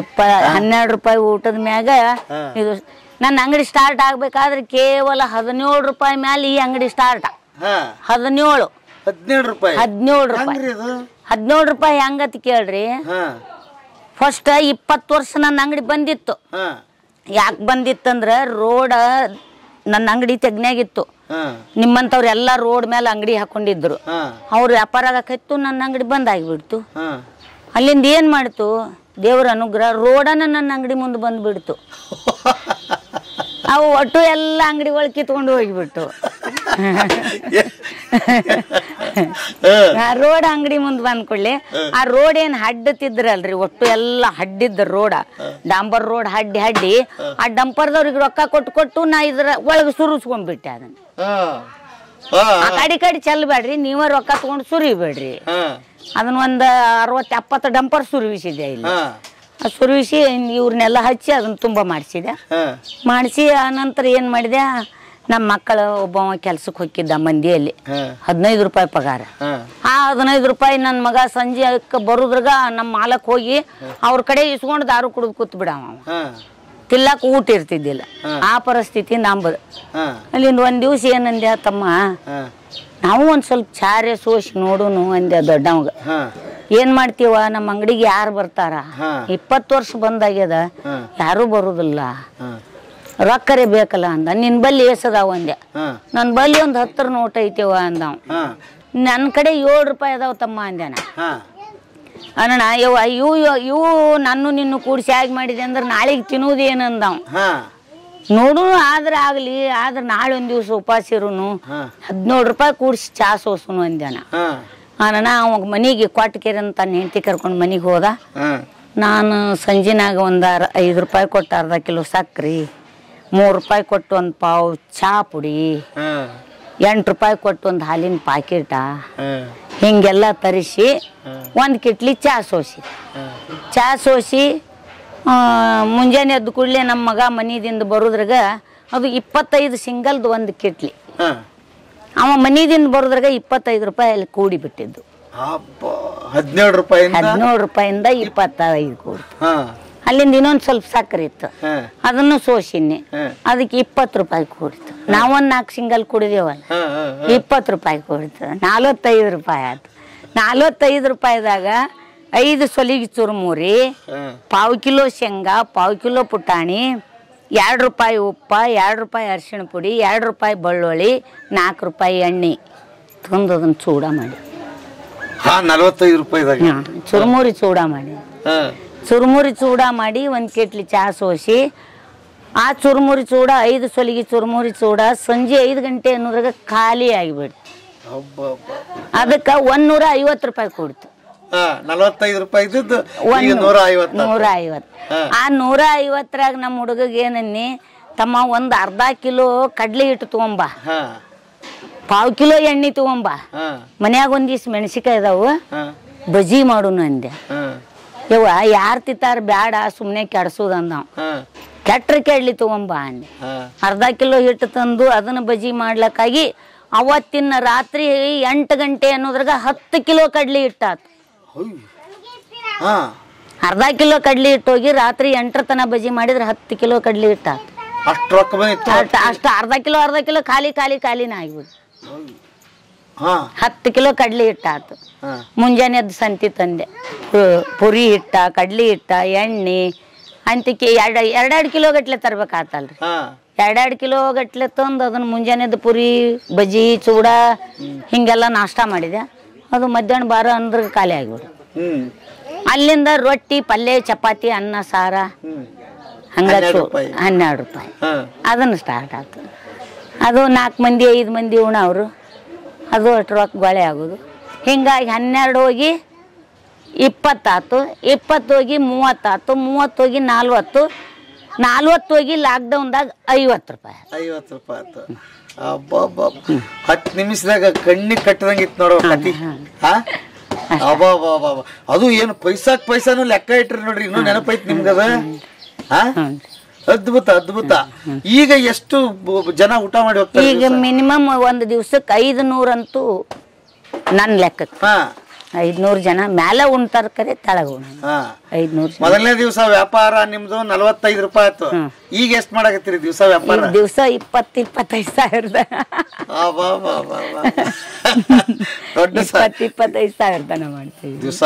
Speaker 1: ಇಪ್ಪ ಹನ್ನೆರಡು ರೂಪಾಯಿ ಊಟದ ಮ್ಯಾಗ ಇದು ನನ್ನ ಅಂಗಡಿ ಸ್ಟಾರ್ಟ್ ಆಗ್ಬೇಕಾದ್ರೆ ಕೇವಲ ಹದಿನೇಳು ರೂಪಾಯಿ ಮ್ಯಾಲೆ ಈ ಅಂಗಡಿ ಸ್ಟಾರ್ಟ್ ಹದಿನೇಳು.
Speaker 2: ಹದಿನೇಳು ರೂಪಾಯಿ?
Speaker 1: ಹದಿನೇಳು ರೂಪಾಯಿ. ಹದಿನೇಳು ರೂಪಾಯಿ ಹೆಂಗತ್ ಕೇಳ್ರಿ? ಫಸ್ಟ್ ಇಪ್ಪತ್ತು ವರ್ಷ ನನ್ನ ಅಂಗಡಿ ಬಂದಿತ್ತು. ಯಾಕೆ ಬಂದಿತ್ತಂದ್ರ ರೋಡ ನನ್ನ ಅಂಗಡಿ ತೆಗ್ನ್ಯಾಗಿತ್ತು ಎಲ್ಲ ರೋಡ್ ಮೇಲೆ ಅಂಗಡಿ ಹಾಕೊಂಡಿದ್ರು. ಅವ್ರು ವ್ಯಾಪಾರ ಆಗಕ್ಕಿತ್ತು ನನ್ನ ಅಂಗಡಿ ಬಂದ್ ಆಗಿಬಿಡ್ತು. ಅಲ್ಲಿಂದ ಏನ್ ಮಾಡ್ತು? ದೇವ್ರ ಅನುಗ್ರಹ ರೋಡನ ನನ್ನ ಅಂಗಡಿ ಮುಂದೆ ಬಂದ್ಬಿಡ್ತು. ಅವು ಒಟ್ಟು ಎಲ್ಲ ಅಂಗಡಿಗಳು ಕಿತ್ಕೊಂಡು ಹೋಗಿಬಿಟ್ಟು. ಆ ರೋಡ್ ಅಂಗಡಿ ಮುಂದೆ ಬಂದ್ಕೊಳ್ಳಿ ಆ ರೋಡ್ ಏನ್ ಹಡ್ಡತಿದ್ರಲ್ರಿ? ಒಟ್ಟು ಎಲ್ಲ ಹಡ್ಡಿದ್ದ ರೋಡ. ಡಾಂಬರ್ ರೋಡ್ ಹಡ್ಡಿ ಹಡ್ಡಿ. ಆ ಡಂಪರ್ದವ್ರಿಗೆ ರೊಕ್ಕ ಕೊಟ್ಟು ಕೊಟ್ಟು ನಾ ಇದ್ರ ಒಳಗೆ ಸುರಿಸ್ಕೊಂಡ್ಬಿಟ್ಟೆ ಅದನ್ನ. ಆ ಕಡೆ ಕಡೆ ಚೆಲ್ಬೇಡ್ರಿ ನೀವ ರೊಕ್ಕ ತಗೊಂಡು ಸುರಿಬೇಡ್ರಿ. ಅದನ್ನ ಒಂದ್ ಅರವತ್ ಎಪ್ಪತ್ತು ಡಂಪರ್ ಸುರಿವಿಸಿದೆ ಇಲ್ಲಿ. ಸುರಿವಿಸಿ ಇವ್ರನ್ನೆಲ್ಲ ಹಚ್ಚಿ ಅದನ್ನ ತುಂಬಾ ಮಾಡಿಸಿದೆ ಮಾಡಿಸಿ ನಂತರ ಏನ್ ಮಾಡಿದೆ ನಮ್ಮ ಮಕ್ಕಳು ಒಬ್ಬ ಕೆಲ್ಸಕ್ಕೆ ಹೋಗಿದ್ದ ಮಂದಿಯಲ್ಲಿ. ಹದಿನೈದು ರೂಪಾಯಿ ಪಗಾರ. ಆ ಹದಿನೈದು ರೂಪಾಯಿ ನನ್ನ ಮಗ ಸಂಜೆ ಬರುದ್ರಾಗ ನಮ್ಮ ಮಾಲಕ್ ಹೋಗಿ ಅವ್ರ ಕಡೆ ಇಸ್ಕೊಂಡು ದಾರು ಕುಡಿದು ಕೂತ್ ಬಿಡವ ತಿಲ್ಲಕ್ ಊಟ ಇರ್ತಿದ್ದಿಲ್ಲ. ಆ ಪರಿಸ್ಥಿತಿ ನಂಬದು. ಅಲ್ಲಿಂದ ಒಂದ್ ದಿವ್ಸ ಏನಂದ್ಯ ತಮ್ಮ? ನಾವು ಒಂದ್ ಸ್ವಲ್ಪ ಚಾರೆ ಸೋಸಿ ನೋಡುನು ಅಂದ್ಯ ದೊಡ್ಡವಾಗ. ಏನ್ ಮಾಡ್ತೀವ? ನಮ್ಮ ಅಂಗಡಿಗೆ ಯಾರು ಬರ್ತಾರ? ಇಪ್ಪತ್ತು ವರ್ಷ ಬಂದಾಗ್ಯದ. ಯಾರು ಬರುದಿಲ್ಲ. ರೊಕ್ಕರೆ ಬೇಕಲ್ಲ ಅಂದ. ನಿನ್ ಬಲ್ಲಿ ಎಸದಾವ ಅಂದ್ಯ. ನನ್ ಬಲ್ಲಿ ಒಂದ್ ಹತ್ತರ ನೋಟ್ ಐತಿವ ಅಂದವ್. ನನ್ ಕಡೆ ಏಳು ರೂಪಾಯಿ ಅದಾವ ತಮ್ಮ ಅಂದ್ಯಾನ. ಅಣ್ಣ ಇವ ಇವು ಇವು ನಾನು ನಿನ್ನ ಕೂಡಿಸಿ ಆಗಿ ಮಾಡಿದೆ ಅಂದ್ರೆ ನಾಳೆಗೆ ತಿನ್ನುವುದೇನು ಅಂದವ. ನೋಡು ಆದ್ರೆ ಆಗ್ಲಿ ಆದ್ರೆ ನಾಳೆ ಒಂದ್ ದಿವ್ಸ ಉಪವಾಸ ಇರುನು. ಹದಿನೇಳು ರೂಪಾಯಿ ಕೂಡಿಸಿ ಚಾ ಸೋಸುನು ಅಂದ್ಯಾನ. ಅಣ್ಣ ಅವಾಗ ಮನಿಗೆ ಕೊಟ್ಟಕೇರಿ ಅಂತ ಹೆಂಡತಿ ಕರ್ಕೊಂಡು ಮನಿಗೆ ಹೋದ. ನಾನು ಸಂಜೆನಾಗ ಒಂದು ಅರ ಐದು ರೂಪಾಯಿ ಕೊಟ್ಟು ಅರ್ಧ ಕಿಲೋ ಸಕ್ರಿ ಮೂರು ರೂಪಾಯಿ ಕೊಟ್ಟು ಒಂದು ಪಾವ್ ಚಾ ಪುಡಿ ಎಂಟು ರೂಪಾಯಿ ಕೊಟ್ಟು ಒಂದು ಹಾಲಿನ ಪಾಕಿಟ. ಹಿಂಗೆಲ್ಲ ತರಿಸಿ ಒಂದು ಕಿಟ್ಲಿ ಚಾ ಸೋಸಿ. ಚಾ ಸೋಸಿ ಮುಂಜಾನೆ ಎದ್ದು ಕೂಡಲೇ ನಮ್ಮ ಮಗ ಮನಿದಿಂದ ಬರೋದ್ರಾಗ ಅದು ಇಪ್ಪತ್ತೈದು ಸಿಂಗಲ್ದು ಒಂದು ಕಿಟ್ಲಿ. ಅವ ಮನಿದಿಂದ ಬರೋದ್ರಾಗ ಇಪ್ಪತ್ತೈದು ರೂಪಾಯಿ ಅಲ್ಲಿ ಕೂಡಿ ಬಿಟ್ಟಿದ್ದು.
Speaker 2: ಹದಿನೇಳು ರೂಪಾಯಿ
Speaker 1: ಹದಿನೇಳು ರೂಪಾಯಿಂದ ಇಪ್ಪತ್ತೈದು ಕೂಡಿ ಅಲ್ಲಿಂದ ಇನ್ನೊಂದು ಸ್ವಲ್ಪ ಸಕ್ಕರೆ ಇತ್ತು. ಅದನ್ನು ಸೋಸಿನಿ. ಅದಕ್ಕೆ ಇಪ್ಪತ್ತು ರೂಪಾಯಿ ಕೂಡಿತು. ನಾವೊಂದು ನಾಲ್ಕು ಸಿಂಗಲ್ ಕುಡಿದೇವಲ್ಲ. ಇಪ್ಪತ್ತು ರೂಪಾಯಿ ಕೂಡಿತು. ನಲ್ವತ್ತೈದು ರೂಪಾಯಿ ಆಯ್ತು. ನಲ್ವತ್ತೈದು ರೂಪಾಯಿದಾಗ ಐದು ಸೊಲಿಗೆ ಚುರುಮುರಿ ಪಾವು ಕಿಲೋ ಶೇಂಗಾ ಪಾವು ಕಿಲೋ ಪುಟಾಣಿ ಎರಡು ರೂಪಾಯಿ ಉಪ್ಪ ಎರಡು ರೂಪಾಯಿ ಅರಿಶಿಣ ಪುಡಿ ಎರಡು ರೂಪಾಯಿ ಬೆಳ್ಳುಳ್ಳಿ ನಾಲ್ಕು ರೂಪಾಯಿ ಎಣ್ಣೆ. ತಂದು ಅದನ್ನು ಚೂಡ ಮಾಡಿ. ಚುರುಮುರಿ ಚೂಡ ಮಾಡಿ. ಚುರುಮುರಿ ಚೂಡ ಮಾಡಿ ಒಂದು ಕೆಟ್ಲಿ ಚಹಾ ಸೋಸಿ. ಆ ಚುರುಮುರಿ ಚೂಡ ಐದು ಸೊಲಿಗೆ ಚುರುಮುರಿ ಚೂಡ ಸಂಜೆ ಐದು ಗಂಟೆ ಅನ್ನೋದ್ರಾಗ ಖಾಲಿ ಆಗಿಬಿಡ್ತು. ಅದಕ್ಕೆ ಒಂದೂರ ಐವತ್ತು ರೂಪಾಯಿ ಕೊಡ್ತು.
Speaker 2: ನೂರ ಐವತ್ತು.
Speaker 1: ಆ ನೂರ ಐವತ್ತರಾಗ ನಮ್ಮ ಹುಡುಗಗೆ ಏನನ್ನಿ ತಮ್ಮ ಒಂದು ಅರ್ಧ ಕಿಲೋ ಕಡ್ಲೆ ಹಿಟ್ಟು ತಗೊಂಬ. ಪಾವು ಕಿಲೋ ಎಣ್ಣೆ ತಗೊಂಬ. ಮನ್ಯಾಗ ಒಂದಿಷ್ಟು ಮೆಣಸಿಕಾಯಿ ಅದಾವು. ಬಜಿ ಮಾಡುನು ಅಂದೆ. ಯವ್ವ ಯಾರ್ ತಿತ್ತಾರ ಬ್ಯಾಡ ಸುಮ್ನೆ ಕೆಡ್ಸುದಂದ
Speaker 2: ಕೆಟ್ಟರೆ
Speaker 1: ಕೆಟ್ರ ಕೆಡ್ಲಿ ತಗೊಂಬ ಅಂದೆ. ಅರ್ಧ ಕಿಲೋ ಹಿಟ್ಟು ತಂದು ಅದನ್ನ ಬಜಿ ಮಾಡ್ಲಕ್ಕಾಗಿ ಅವತ್ತಿನ ರಾತ್ರಿ ಎಂಟು ಗಂಟೆ ಅನ್ನೋದ್ರಾಗ ಹತ್ತು ಕಿಲೋ ಕಡ್ಲಿ
Speaker 2: ಇಟ್ಟಾತ
Speaker 1: ಅರ್ಧ ಕಿಲೋ ಕಡ್ಲಿ ಹಿಟ್ಟು ಹೋಗಿ ರಾತ್ರಿ ಎಂಟರ ತನ ಬಜಿ ಮಾಡಿದ್ರೆ ಹತ್ತು ಕಿಲೋ ಕಡ್ಲಿ ಹಿಟ್ಟಾತು.
Speaker 2: ಅಷ್ಟು
Speaker 1: ಅರ್ಧ ಕಿಲೋ ಅರ್ಧ ಕಿಲೋ ಖಾಲಿ ಖಾಲಿ ಖಾಲಿನ
Speaker 2: ಆಗಿಬಿಡ್ತು.
Speaker 1: ಹತ್ತು ಕಿಲೋ ಕಡ್ಲಿ ಹಿಟ್ಟು
Speaker 2: ಆತು.
Speaker 1: ಮುಂಜಾನೆ ಅದು ಸಂತಿ ತಂದೆ. ಪುರಿ ಹಿಟ್ಟ ಕಡ್ಲಿ ಹಿಟ್ಟ ಎಣ್ಣೆ ಅಂತಿಕೆ ಎರಡು ಎರಡೆರಡು ಕಿಲೋ ಗಟ್ಲೆ ತರ್ಬೇಕಾತಲ್ರಿ. ಎರಡೆರಡು ಕಿಲೋ ಗಟ್ಲೆ ತಂದು ಅದನ್ನ ಮುಂಜಾನೆದ್ದು ಪುರಿ ಬಜ್ಜಿ ಚೂಡ ಹಿಂಗೆಲ್ಲ ನಾಷ್ಟ ಮಾಡಿದೆ. ಅದು ಮಧ್ಯಾಹ್ನ ಬಾರ ಅಂದ್ರೆ ಖಾಲಿ ಆಗಿಬಿಡು ಅಲ್ಲಿಂದ ರೊಟ್ಟಿ ಪಲ್ಯ ಚಪಾತಿ ಅನ್ನ ಸಾರ ಹಂಗ
Speaker 2: ಹನ್ನೆರಡು ರೂಪಾಯಿ.
Speaker 1: ಅದನ್ನು ಸ್ಟಾರ್ಟ್ ಆಯ್ತು ಅದು ನಾಲ್ಕು ಮಂದಿ ಐದು ಮಂದಿ ಉಣವ್ರು. ಅದು ಅಷ್ಟು ರೊಕ್ಕ ಗೊಳೆ ಆಗೋದು. ಹಿಂಗಾಗಿ ಹನ್ನೆರಡು ಹೋಗಿ ಇಪ್ಪತ್ತಾತು ಇಪ್ಪತ್ತು ಹೋಗಿ ಮೂವತ್ತಾತು ಮೂವತ್ತು ಹೋಗಿ ನಲ್ವತ್ತು ನಲ್ವತ್ತು ಹೋಗಿ ಲಾಕ್ಡೌನ್ದಾಗ ಐವತ್ತು ರೂಪಾಯಿ
Speaker 2: ಐವತ್ತು ರೂಪಾಯಿ ಆಯ್ತು. ಅಬ್ಬಬ್ಬ ಹತ್ತು ನಿಮಿಷದಾಗ ಕಣ್ಣಿಗೆ ಕಟ್ಟದಂಗ ಇತ್ತು ನೋಡುವ ಕತಿ ಹಾ. ಅಬ್ಬಬ್ಬಬ್ಬ ಅದು ಏನು ಪೈಸಾಕ್ ಪೈಸಾನು ಲೆಕ್ಕ ಇಟ್ರಿ ನೋಡ್ರಿ ಇನ್ನೂ ನೆನಪೈತಿ ನಿಮ್ಗದ? ಹಾ? ಅದ್ಭುತ ಅದ್ಭುತ. ಈಗ ಎಷ್ಟು ಜನ ಊಟ ಮಾಡಿ ಹೋಗ್ತಾರೆ
Speaker 1: ಈಗ ಮಿನಿಮಮ್ ಒಂದು ದಿವ್ಸಕ್ಕೆ ಐದು ನೂರಂತೂ ನನ್ನ ಲೆಕ್ಕಕ್ಕೆ. ಐದ್ನೂರು ಜನ ಮ್ಯಾಲೆ ಉಣ್ತಾರ ಕರೆ ತಳಗ ಐದ್ನೂರು
Speaker 2: ಮೊದಲನೇ ದಿವಸ ವ್ಯಾಪಾರ ನಿಮ್ದು ನಲವತ್ತೈದು ರೂಪಾಯಿ ಆಯ್ತು. ಈಗ ಎಷ್ಟ್ ಮಾಡಕತ್ತೀರಿ ದಿವಸ ವ್ಯಾಪಾರ?
Speaker 1: ದಿವಸ ಇಪ್ಪತ್ತು ಇಪ್ಪತ್ತೈದು ಸಾವಿರದ. ಇಪ್ಪತ್ತು ಇಪ್ಪತ್ತೈದು ಸಾವಿರ ತನ ಮಾಡ್ತೀವಿ.
Speaker 2: ದಿವಸ?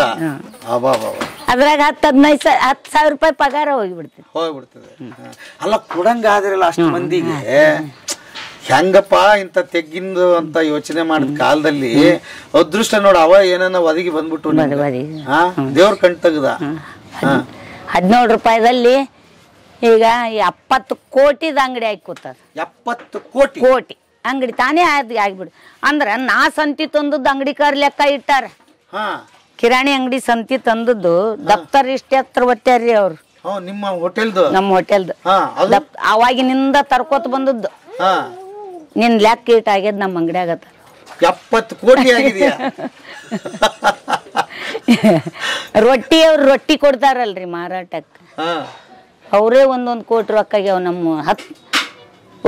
Speaker 1: ಅದ್ರಾಗ ಹತ್ತು ಹದಿನೈದು ಸಾವಿರ ಹತ್ತು ಸಾವಿರ ರೂಪಾಯಿ ಪಗಾರ
Speaker 2: ಹೋಗ್ಬಿಡ್ತದೆ. ಹಾ. ಅಲ್ಲ ಕೊಡಂಗ ಆದ್ರಲ್ಲ ಅಷ್ಟು ಮಂದಿಗೆ? ಹೆಂಗಪ್ಪ ಇಂತ ತೆಗ್ಗಿಂದು ಅಂತ ಯೋಚನೆ ಮಾಡಿದ ಕಾಲದಲ್ಲಿ ಅದೃಷ್ಟ ನೋಡ ಅವ ಏನನ್ನ ಒದಗಿ ಬಂದ್ಬಿಟ್ಟು ದೇವ್ರ ಕಣ್ ತೆಗ್ದ.
Speaker 1: ಹದಿನೇಳು ರೂಪಾಯಿದಲ್ಲಿ ಈಗ ಎಪ್ಪತ್ತು ಕೋಟಿದ ಅಂಗಡಿ ಹಾಕಿ ಕೂತದ
Speaker 2: ಎಪ್ಪತ್ತು ಕೋಟಿ?
Speaker 1: ಕೋಟಿ. ಅಂಗಡಿ ತಾನೇ ಆದ್ ಆಗ್ಬಿಡು. ಅಂದ್ರ ನಾ ಸಂತಿ ತಂದದ್ದು ಅಂಗಡಿಕಾರ ಲೆಕ್ಕ ಇಟ್ಟಾರ. ಕಿರಾಣಿ ಅಂಗಡಿ ಸಂತಿ ತಂದದ್ದು ದಪ್ತರ್ ಇಷ್ಟೇ ಹತ್ರ ಒಟ್ಟ್ಯಾರ್ರಿ ಅವ್ರು.
Speaker 2: ನಿಮ್ಮ ಹೋಟೆಲ್ದು?
Speaker 1: ನಮ್ಮ ಹೋಟೆಲ್ದು.
Speaker 2: ಅದು?
Speaker 1: ಅವಾಗಿನಿಂದ ತರ್ಕೋತ ಬಂದದ್ದು. ನಿನ್ ಲೆಕ್ಕ ಇಟ್ ಆಗ್ಯದ ನಮ್ಮ ಆಗತ್ತ
Speaker 2: ಎಪ್ಪತ್ತು ಕೋಟಿ ಆಗಿದೆಯಾ?
Speaker 1: ರೊಟ್ಟಿ ಅವ್ರು ರೊಟ್ಟಿ ಕೊಡ್ತಾರಲ್ರಿ ಮಾರಾಟಕ್ಕೆ ಅವರೇ ಒಂದೊಂದು ಕೋಟಿ ರೊಕ್ಕ ಆಗ್ಯಾವ ನಮ್ಮ ಹತ್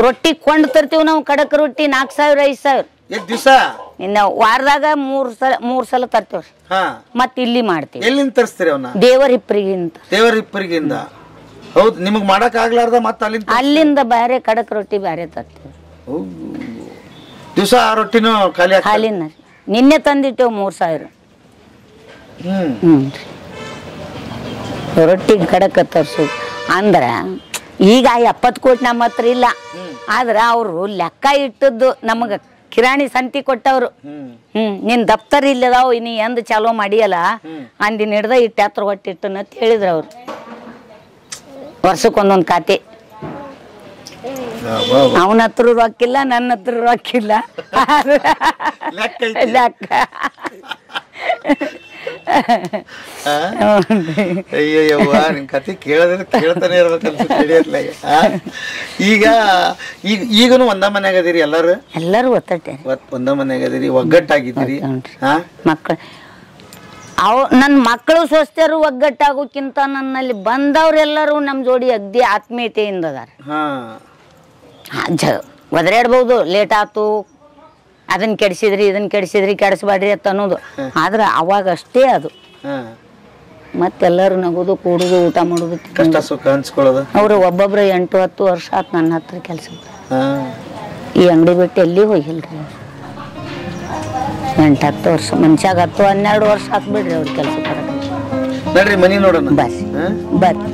Speaker 1: ರೊಟ್ಟಿ ಕೊಂಡು ತರ್ತೀವಿ ನಾವು ಖಡಕ್ ರೊಟ್ಟಿ ನಾಲ್ಕು ಸಾವಿರ ಐದು ಸಾವಿರ.
Speaker 2: ಎಷ್ಟ್ ದಿವಸ?
Speaker 1: ಇನ್ನು ವಾರದಾಗ ಮೂರ್ ಸಲ ಮೂರ್ ಸಲ ತರ್ತೀವ್ರಿ.
Speaker 2: ಹಾ.
Speaker 1: ಮತ್ ಇಲ್ಲಿ ಮಾಡ್ತೀವಿ.
Speaker 2: ಎಲ್ಲಿಂದ ತರಿಸ್ತೀರಿ ಅವನ್ನ
Speaker 1: ದೇವರ ಹಿಪ್ಪರಿಗಿಂತ.
Speaker 2: ದೇವರ ಇಪ್ಪರಿಗಿಂತ ಹೌದು ನಿಮಗ್ ಮಾಡಕ್ ಆಗ್ಲಾರ್ದ ಮತ್ತೆ ಅಲ್ಲಿಂದ
Speaker 1: ಅಲ್ಲಿಂದ ಬೇರೆ ಖಡಕ್ ರೊಟ್ಟಿ ಬೇರೆ ತರ್ತೀವಿ.
Speaker 2: ದಿವಸ ಆ ರೊಟ್ಟಿನೂ ಖಾಲಿ
Speaker 1: ಖಾಲಿನ. ನಿನ್ನೆ ತಂದಿಟ್ಟೇವು ಮೂರ್ ಸಾವಿರ. ರೊಟ್ಟಿ ಕಡಕ ತರ್ಸು. ಅಂದ್ರ ಈಗ ಎಪ್ಪತ್ತು ಕೋಟಿ ನಮ್ಮ ಹತ್ರ ಇಲ್ಲ. ಆದ್ರ ಅವರು ಲೆಕ್ಕ ಇಟ್ಟದ್ದು ನಮಗ ಕಿರಾಣಿ ಸಂತಿ ಕೊಟ್ಟವ್ರು. ಹ್ಮ್. ನಿನ್ ದಪ್ತರ್ ಇಲ್ಲದಾವ್ ನೀ ಎಂದ್ ಚಾಲೋ ಮಾಡಿಯಲ್ಲ ಅಂದಿನ ಹಿಡ್ದ ಇಟ್ಟೆ ಹತ್ರ ಹೊಟ್ಟಿಟ್ಟು ಅಂತ ಹೇಳಿದ್ರ ಅವ್ರು. ವರ್ಷಕ್ಕೊಂದೊಂದ್ ಖಾತೆ. ಅವನ ಹತ್ರ ರೊಕ್ಕಿಲ್ಲ ನನ್ನ ಹತ್ರ ರೊಕ್ಕಿಲ್ಲ. ಲೆಕ್ಕ.
Speaker 2: ಅಯ್ಯಯ್ಯವ್ವ ನಿಮ್ ಕತೆ ಕೇಳದ್ರೆ ಕೇಳ್ತಾನೆ ಇರ್ಬೇಕಂತ ಈಗ ಈಗ ಈಗನು ಒಂದ ಮನ್ಯಾಗ ಅದೀರಿ ಎಲ್ಲಾರು?
Speaker 1: ಎಲ್ಲರೂ ಒತ್ತಟ್ಟೆ
Speaker 2: ಒತ್- ಒಂದ ಮನ್ಯಾಗ ಅದೀರಿ ಒಗ್ಗಟ್ಟಾಗಿದ್ದೀರಿ.
Speaker 1: ಮಕ್ಕಳು ಅವ್ ನನ್ನ ಮಕ್ಕಳು ಸ್ವಸ್ಥರು ಒಗ್ಗಟ್ಟಾಗೋಕ್ಕಿಂತ ನನ್ನಲ್ಲಿ ಬಂದವ್ರೆಲ್ಲರೂ ನಮ್ಮ ಜೋಡಿ ಅಗ್ದಿ ಆತ್ಮೀಯತೆಯಿಂದ ಅದಾರ.
Speaker 2: ಹಾ.
Speaker 1: ಜ ಒದರಾಡ್ಬೋದು ಲೇಟ್ ಆತು ಅದನ್ನ ಕೆಡಿಸಿದ್ರಿ ಇದನ್ನ ಕೆಡಿಸಿದ್ರಿ ಕೆಡಿಸ್ಬೇಡ್ರಿ ಅಂತ ಅನ್ನೋದು. ಆದ್ರೆ ಅವಾಗ ಅಷ್ಟೇ ಅದು. ಮತ್ತೆಲ್ಲರೂ ನಗೋದು ಕೂಡುದು ಊಟ ಮಾಡುದು
Speaker 2: ಕಷ್ಟ ಸುಖ ಹಂಚ್ಕೊಳ್ಳೋದು
Speaker 1: ಅವರು ಒಬ್ಬೊಬ್ರು ಎಂಟು ಹತ್ತು ವರ್ಷ ಆತ್ ನನ್ನ ಹತ್ರ ಕೆಲಸ. ಈ ಅಂಗಡಿ ಬಿಟ್ಟು ಎಲ್ಲಿ ಹೋಗಿಲ್ರಿ ಎಂಟು ಹತ್ತು ವರ್ಷ ಮನುಷ್ಯಾಗ ಹತ್ತು ಹನ್ನೆರಡು ವರ್ಷ ಆತ್ ಬಿಡ್ರಿ ಅವ್ರ ಕೆಲಸ
Speaker 2: ಮನಿ ನೋಡೋಣ.
Speaker 1: ಬರ್ರಿ? ಬರ್ರಿ.